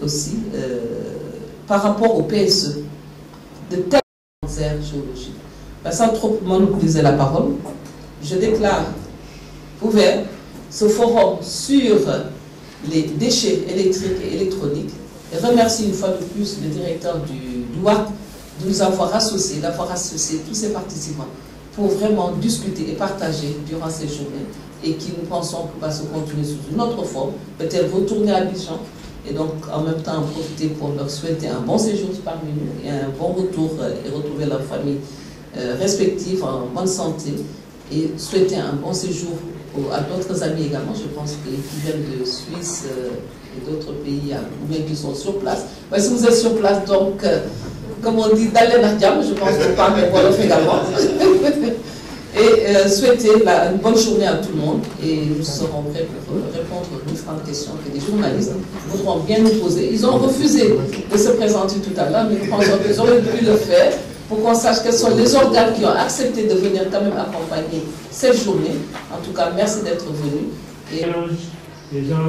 aussi, euh, par rapport au PSE, de tels cancers géologiques. Sans trop monopoliser la parole, je déclare ouvert ce forum sur les déchets électriques et électroniques. Et remercie une fois de plus le directeur du, du de nous avoir associés, d'avoir associé tous ces participants pour vraiment discuter et partager durant ces journées et qui nous pensons va se continuer sous une autre forme, peut-être retourner à Bichon et donc en même temps en profiter pour leur souhaiter un bon séjour parmi nous et un bon retour euh, et retrouver leur famille euh, respective en bonne santé et souhaiter un bon séjour à d'autres amis également, je pense qu'ils viennent de Suisse euh, et d'autres pays, ou bien qui sont sur place. si vous êtes sur place, donc comme on dit, d'aller je pense que parlez Wolof également. et euh, souhaiter une bonne journée à tout le monde et nous serons prêts pour répondre aux différentes questions que les journalistes voudront bien nous poser. Ils ont refusé de se présenter tout à l'heure, mais nous pensons qu'ils auraient pu le faire pour qu'on sache quels sont les organes qui ont accepté de venir quand même accompagner cette journée. En tout cas, merci d'être venus. Et... Les gens,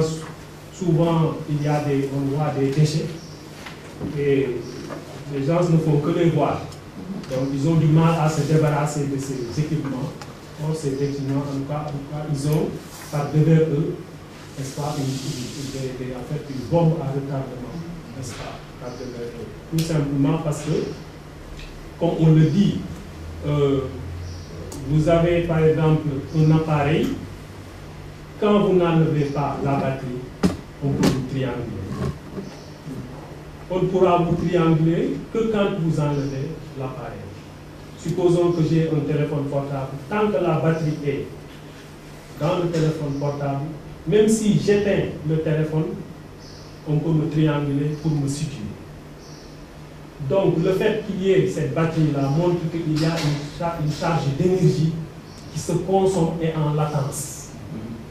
souvent, il y a des, on des déchets. Et les gens ne font que les voir. Donc ils ont du mal à se débarrasser de ces équipements. Or, ces équipements, en tout cas, ils ont, par devers eux, n'est-ce pas, une, fait, une bombe à retardement, n'est-ce pas, par devers eux. Tout simplement parce que, comme on le dit, euh, vous avez par exemple un appareil, quand vous n'enlevez pas la batterie, on peut vous trianguler on ne pourra vous trianguler que quand vous enlevez l'appareil. Supposons que j'ai un téléphone portable, tant que la batterie est dans le téléphone portable, même si j'éteins le téléphone, on peut me trianguler pour me situer. Donc le fait qu'il y ait cette batterie-là montre qu'il y a une, charge d'énergie qui se consomme et en latence.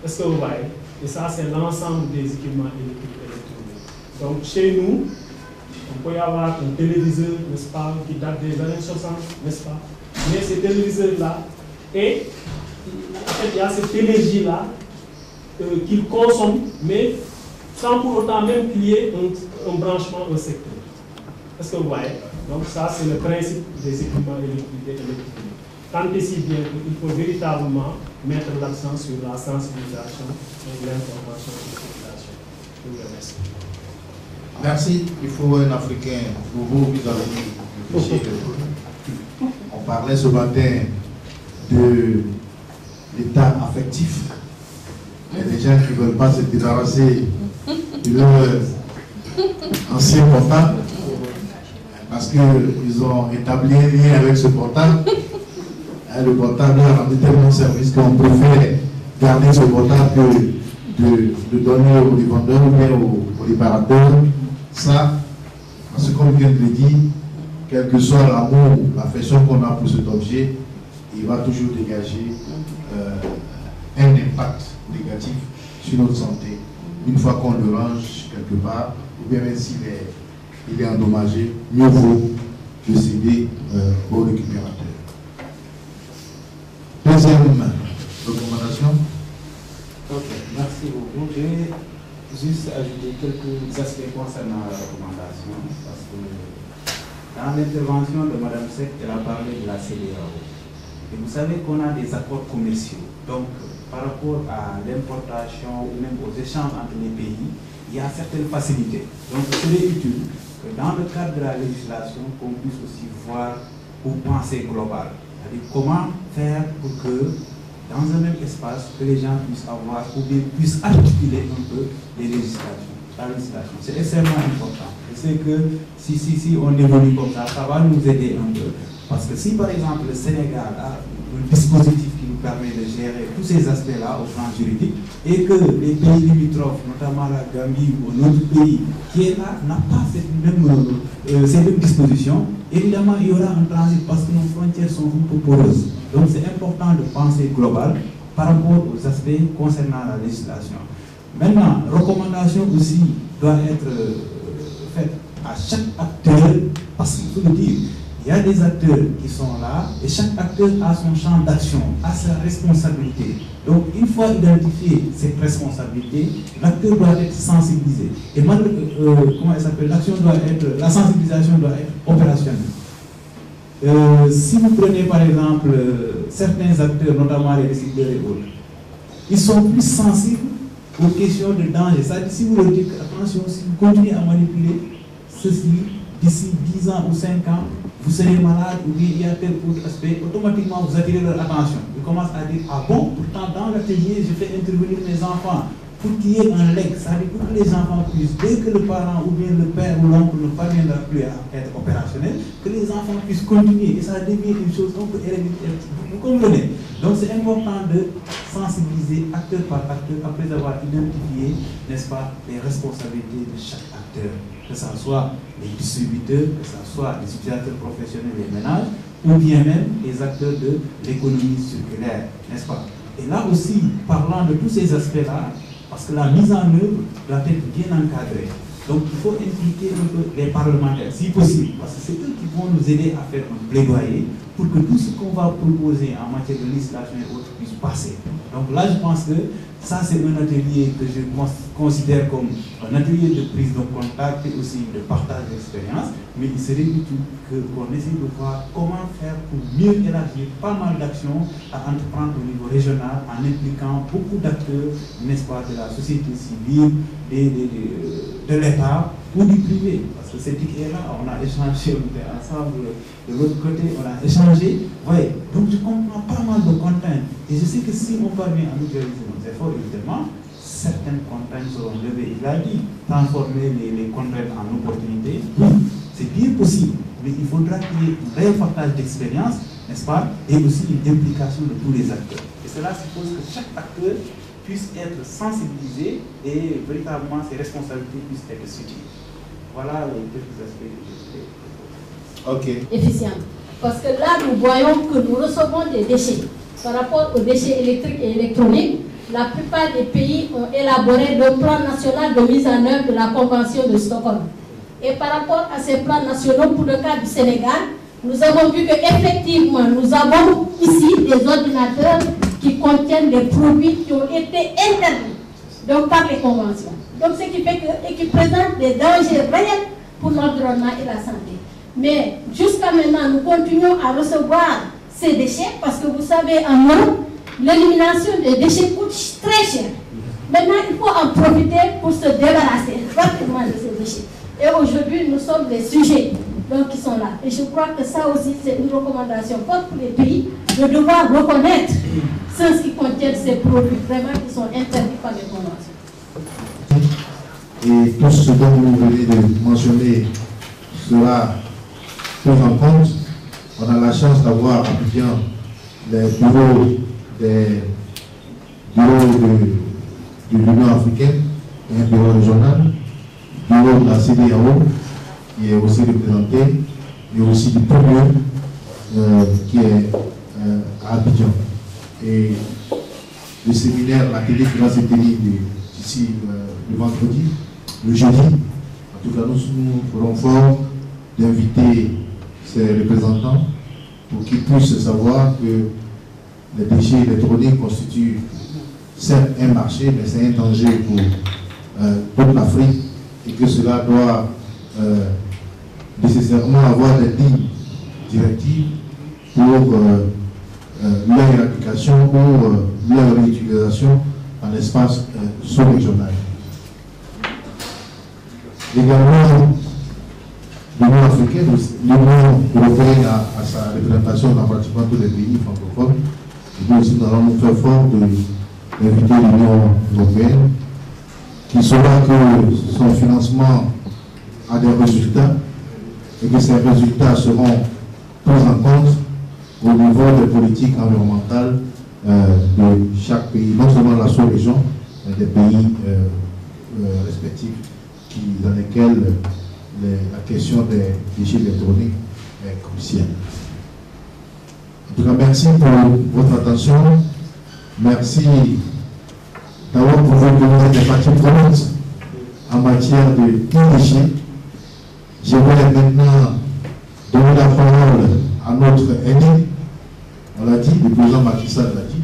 Est-ce que vous voyez? Et ça, c'est l'ensemble des équipements électriques. Donc chez nous, On peut y avoir un téléviseur, n'est-ce pas, qui date des années 60, n'est-ce pas? Mais ces téléviseurs-là, et en fait, il y a cette énergie-là euh, qu'ils consomment, mais sans pour autant même qu'il y ait un, un branchement au secteur. Est-ce que vous voyez Donc ça, c'est le principe des équipements électriques. Tant et si bien qu'il faut véritablement mettre l'accent sur la sensibilisation et l'information de la population. Je vous remercie. Merci. Il faut un Africain nouveau vis-à-vis du. On parlait ce matin de l'état affectif. Il y a des gens qui ne veulent pas se débarrasser de leur ancien portable parce qu'ils ont établi un lien avec ce portable. Et le portable a rendu tellement service qu'on préfère garder ce portable que de, de donner au vendeur ou bien au, au réparateur. Ça, parce comme vient de le dire, quel que soit l'amour, l'affection qu'on a pour cet objet, il va toujours dégager euh, un impact négatif sur notre santé. Une fois qu'on le range quelque part, ou bien même s'il est, il est endommagé, mieux vaut le céder euh, au récupérateur. Deuxième recommandation. Ok, merci beaucoup. Je vais juste ajouter quelques aspects concernant la recommandation, parce que dans l'intervention de Mme Sec, elle a parlé de la CDAO. Et vous savez qu'on a des accords commerciaux. Donc, par rapport à l'importation ou même aux échanges entre les pays, il y a certaines facilités. Donc, serait utile dans le cadre de la législation, qu'on puisse aussi voir ou penser global. C'est-à-dire comment faire pour que, dans un même espace, que les gens puissent avoir ou bien puissent articuler un peu les législations. La législation, c'est extrêmement important. Je sais que si, si, si on évolue comme ça, ça va nous aider un peu. Parce que si par exemple le Sénégal a un dispositif qui nous permet de gérer tous ces aspects-là au plan juridique et que les pays limitrophes, notamment la Gambie ou un autre pays qui est là, n'a pas cette même, euh, ces mêmes dispositions, évidemment il y aura un transit parce que nos frontières sont un peu poreuses. Donc c'est important de penser global par rapport aux aspects concernant la législation. Maintenant, recommandation aussi doit être euh, faite à chaque acteur, parce qu'il faut le dire, il y a des acteurs qui sont là et chaque acteur a son champ d'action, a sa responsabilité. Donc, une fois identifié cette responsabilité, l'acteur doit être sensibilisé. Et malgré, euh, comment elle s'appelle? L'action doit être, la sensibilisation doit être opérationnelle. Euh, si vous prenez par exemple euh, certains acteurs, notamment les décideurs et autres, ils sont plus sensibles aux questions de danger. C'est-à-dire, si vous leur dites attention, si vous continuez à manipuler ceci, d'ici 10 ans ou 5 ans, vous serez malade ou il y a tel autre aspect, automatiquement vous attirez leur attention. Ils commencent à dire Ah bon, pourtant dans l'atelier, je fais intervenir mes enfants pour qu'il y ait un leg, c'est-à-dire que les enfants puissent, dès que le parent ou bien le père ou l'oncle ne parviendra plus à être opérationnel, que les enfants puissent continuer. Et ça devient une chose qu'on peut hériter. Vous comprenez. Donc c'est important de sensibiliser acteur par acteur après avoir identifié, n'est-ce pas, les responsabilités de chaque acteur, que ce soit les distributeurs, que ce soit les utilisateurs professionnels des ménages, ou bien même les acteurs de l'économie circulaire, n'est-ce pas. Et là aussi, parlant de tous ces aspects-là, parce que la mise en œuvre doit être bien encadrée. Donc il faut impliquer un peu les parlementaires, si possible, parce que c'est eux qui vont nous aider à faire un plaidoyer pour que tout ce qu'on va proposer en matière de législation et autres puisse passer. Donc là, je pense que ça, c'est un atelier que je considère comme un atelier de prise de contact et aussi de partage d'expérience, mais il serait utile qu'on essaie de voir comment faire pour mieux élargir pas mal d'actions à entreprendre au niveau régional en impliquant beaucoup d'acteurs, n'est-ce pas, de la société civile, de, l'État ou du privé. Parce que c'est est là, on a échangé, on était ensemble de l'autre côté, on a échangé. Ouais. Donc je comprends pas mal de contraintes. Et je sais que si on parvient à mutualiser efforts, évidemment, certaines contraintes seront levées. Il a dit transformer les, les contraintes en opportunités. C'est bien possible. Mais il faudra qu'il y ait un réel partage d'expérience, n'est-ce pas Et aussi une implication de tous les acteurs. Et cela suppose que chaque acteur puisse être sensibilisé et véritablement ses responsabilités puissent être situées. Voilà les quelques aspects que je voulais Ok. efficiente. Parce que là, nous voyons que nous recevons des déchets. Par rapport aux déchets électriques et électroniques, la plupart des pays ont élaboré le plan national de mise en œuvre de la Convention de Stockholm. Et par rapport à ces plans nationaux pour le cas du Sénégal, nous avons vu qu'effectivement, nous avons ici des ordinateurs qui contiennent des produits qui ont été interdits donc par les conventions. Donc ce qui fait que, et qui présentent des dangers réels pour l'environnement et la santé. Mais jusqu'à maintenant, nous continuons à recevoir ces déchets parce que vous savez, en Europe, l'élimination des déchets coûte très cher. Maintenant, il faut en profiter pour se débarrasser rapidement de ces déchets. Et aujourd'hui, nous sommes des sujets donc, qui sont là. Et je crois que ça aussi, c'est une recommandation forte pour les pays de devoir reconnaître ceux qui contiennent ces produits vraiment qui sont interdits par les conventions. Et tout ce dont vous venez de mentionner sera pris en compte. On a la chance d'avoir à les bureaux des bureaux de, l'Union africaine un bureau régional, bureau de la CDAO qui est aussi représenté, et aussi du premier euh, qui est euh, à Abidjan. Et le séminaire, l'atelier qui va se tenir d'ici euh, le vendredi, le jeudi, en tout cas nous, nous ferons fort d'inviter ces représentants pour qu'ils puissent savoir que les déchets électroniques constituent certes un marché, mais c'est un danger pour toute l'Afrique et que cela doit euh, nécessairement avoir des lignes directives pour euh, euh, leur éradication ou leur réutilisation en espace sous-régional. Également, l'Union africaine, l'Union européenne a, a, sa représentation dans pratiquement tous les pays francophones. Nous allons faire fort d'inviter l'Union européenne qui saura que son financement a des résultats et que ces résultats seront pris en compte au niveau des politiques environnementales euh, de chaque pays, non seulement la sous-région, mais des pays euh, euh, respectifs dans lesquels les, la question des déchets électroniques est cruciale. Tout cas, merci pour votre attention. Merci d'avoir pu donner des parties prenantes en matière de déchets. Je vais maintenant donner la parole à notre aîné. On l'a dit, le président Macky Sall l'a dit.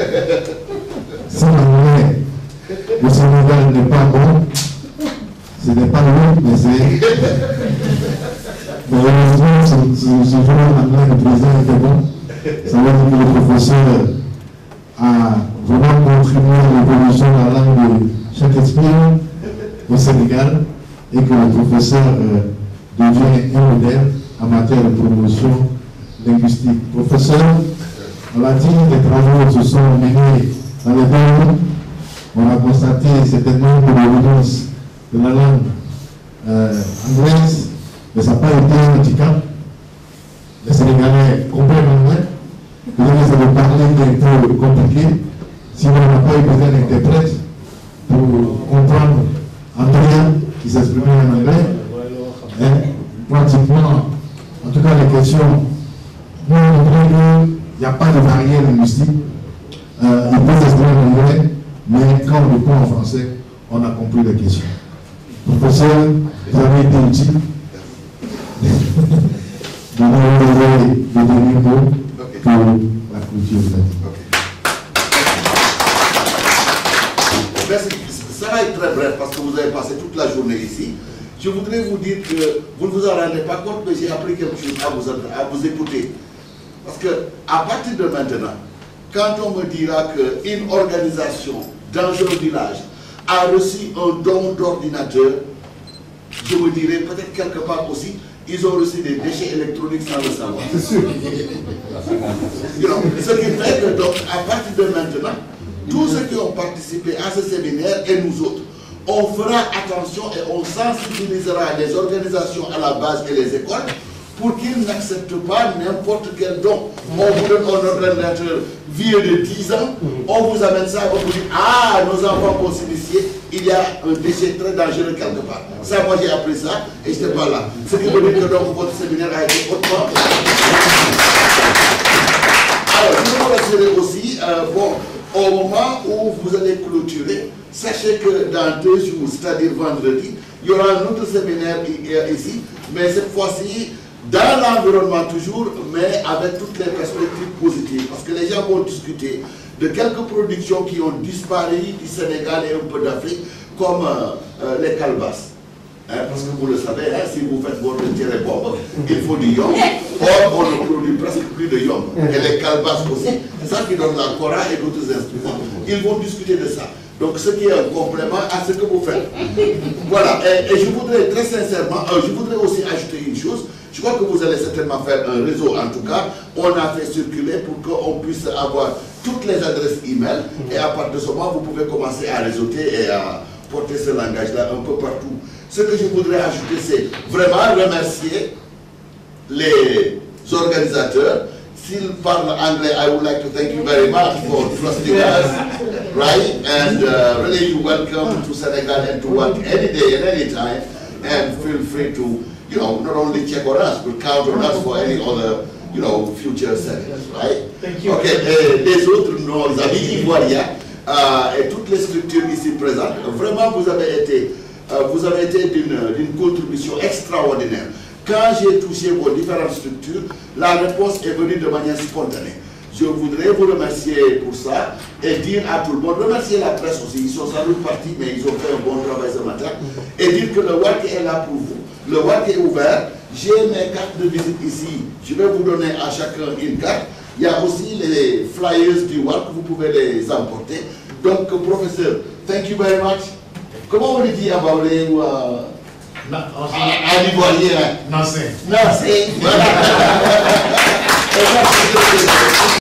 L'anglais Sénégal n'est pas bon, ce n'est pas lui, mais c'est. Mais heureusement, ce, jour anglais, le président était bon. Ça veut dire que le professeur a vraiment contribué à l'évolution de la langue de Shakespeare au Sénégal et que le professeur euh, devient un modèle en matière de promotion linguistique. Professeur, on l'a dit, les travaux se sont menés dans les deux On a constaté certainement que l'évidence de la langue euh, anglaise, mais ça n'a pas été un handicap. Les Sénégalais comprennent l'anglais. Vous avez ça de parler un peu compliqué. Si on n'a pas eu besoin d'interprète pour comprendre Andrea qui s'exprimait en anglais, hein, pratiquement, en tout cas les questions, nous montrons qu'il n'y a pas de barrière linguistique. Euh, il peut s'exprimer en anglais, mais quand on répond en français, on a compris les questions. Professeur, vous avez été utile. Je vous donner mots pour la culture. Merci. Ça va être très bref parce que vous avez passé toute la journée ici. Je voudrais vous dire que vous ne vous en rendez pas compte, mais j'ai appris quelque chose à vous, à vous écouter. Parce que à partir de maintenant, quand on me dira qu'une organisation dans un village a reçu un don d'ordinateur, je me dirais peut-être quelque part aussi, ils ont reçu des déchets électroniques sans le savoir. C'est sûr. Ce qui fait que donc, à partir de maintenant, tous ceux qui ont participé à ce séminaire et nous autres, on fera attention et on sensibilisera les organisations à la base et les écoles pour qu'ils n'acceptent pas n'importe quel don. On vous donne un ordinateur vieux de 10 ans, on vous amène ça, on vous dit Ah, nos enfants vont s'initier, il y a un déchet très dangereux quelque part. Ça, moi j'ai appris ça et je n'étais pas là. Ce qui veut dire que donc votre séminaire a été hautement. Alors, je vous rassurer aussi, euh, bon, au moment où vous allez clôturer, sachez que dans deux jours, c'est-à-dire vendredi, Il y aura un autre séminaire ici, mais cette fois-ci, dans l'environnement toujours, mais avec toutes les perspectives positives. Parce que les gens vont discuter de quelques productions qui ont disparu du Sénégal et un peu d'Afrique, comme euh, euh, les calbasses. Hein, parce que vous le savez, hein, si vous faites votre tiré bombe, il faut du yom. Or, on ne produit presque plus de yom. Et les calbasses aussi. C'est ça qui donne la cora et d'autres instruments. Ils vont discuter de ça. Donc, ce qui est un complément à ce que vous faites. Voilà. Et, je voudrais très sincèrement, euh, je voudrais aussi ajouter une chose. Je crois que vous allez certainement faire un réseau, en tout cas. On a fait circuler pour qu'on puisse avoir toutes les adresses email. Et à partir de ce moment, vous pouvez commencer à réseauter et à porter ce langage-là un peu partout. Ce que je voudrais ajouter, c'est vraiment remercier les organisateurs. S'ils parlent anglais, I would like to thank you very much for trusting us, right? And uh, really, you welcome to Senegal and to work any day and any time. And feel free to, you know, not only check on us, but count on us for any other, you know, future settings, right? Thank you. Ok, et les autres, nos amis ivoiriens euh, et toutes les structures ici présentes, vraiment, vous avez été, euh, vous avez été d'une contribution extraordinaire. Quand j'ai touché vos différentes structures, la réponse est venue de manière spontanée. Je voudrais vous remercier pour ça et dire à tout le monde, remercier la presse aussi, ils sont sans doute partis, mais ils ont fait un bon travail ce matin, et dire que le WAC est là pour vous. Le WAC est ouvert, j'ai mes cartes de visite ici, je vais vous donner à chacun une carte. Il y a aussi les flyers du WAC, vous pouvez les emporter. Donc, professeur, thank you very much. Comment on le dit à Baoulé ou à, à, à l'Ivoirien Nancé. Nancé, voilà.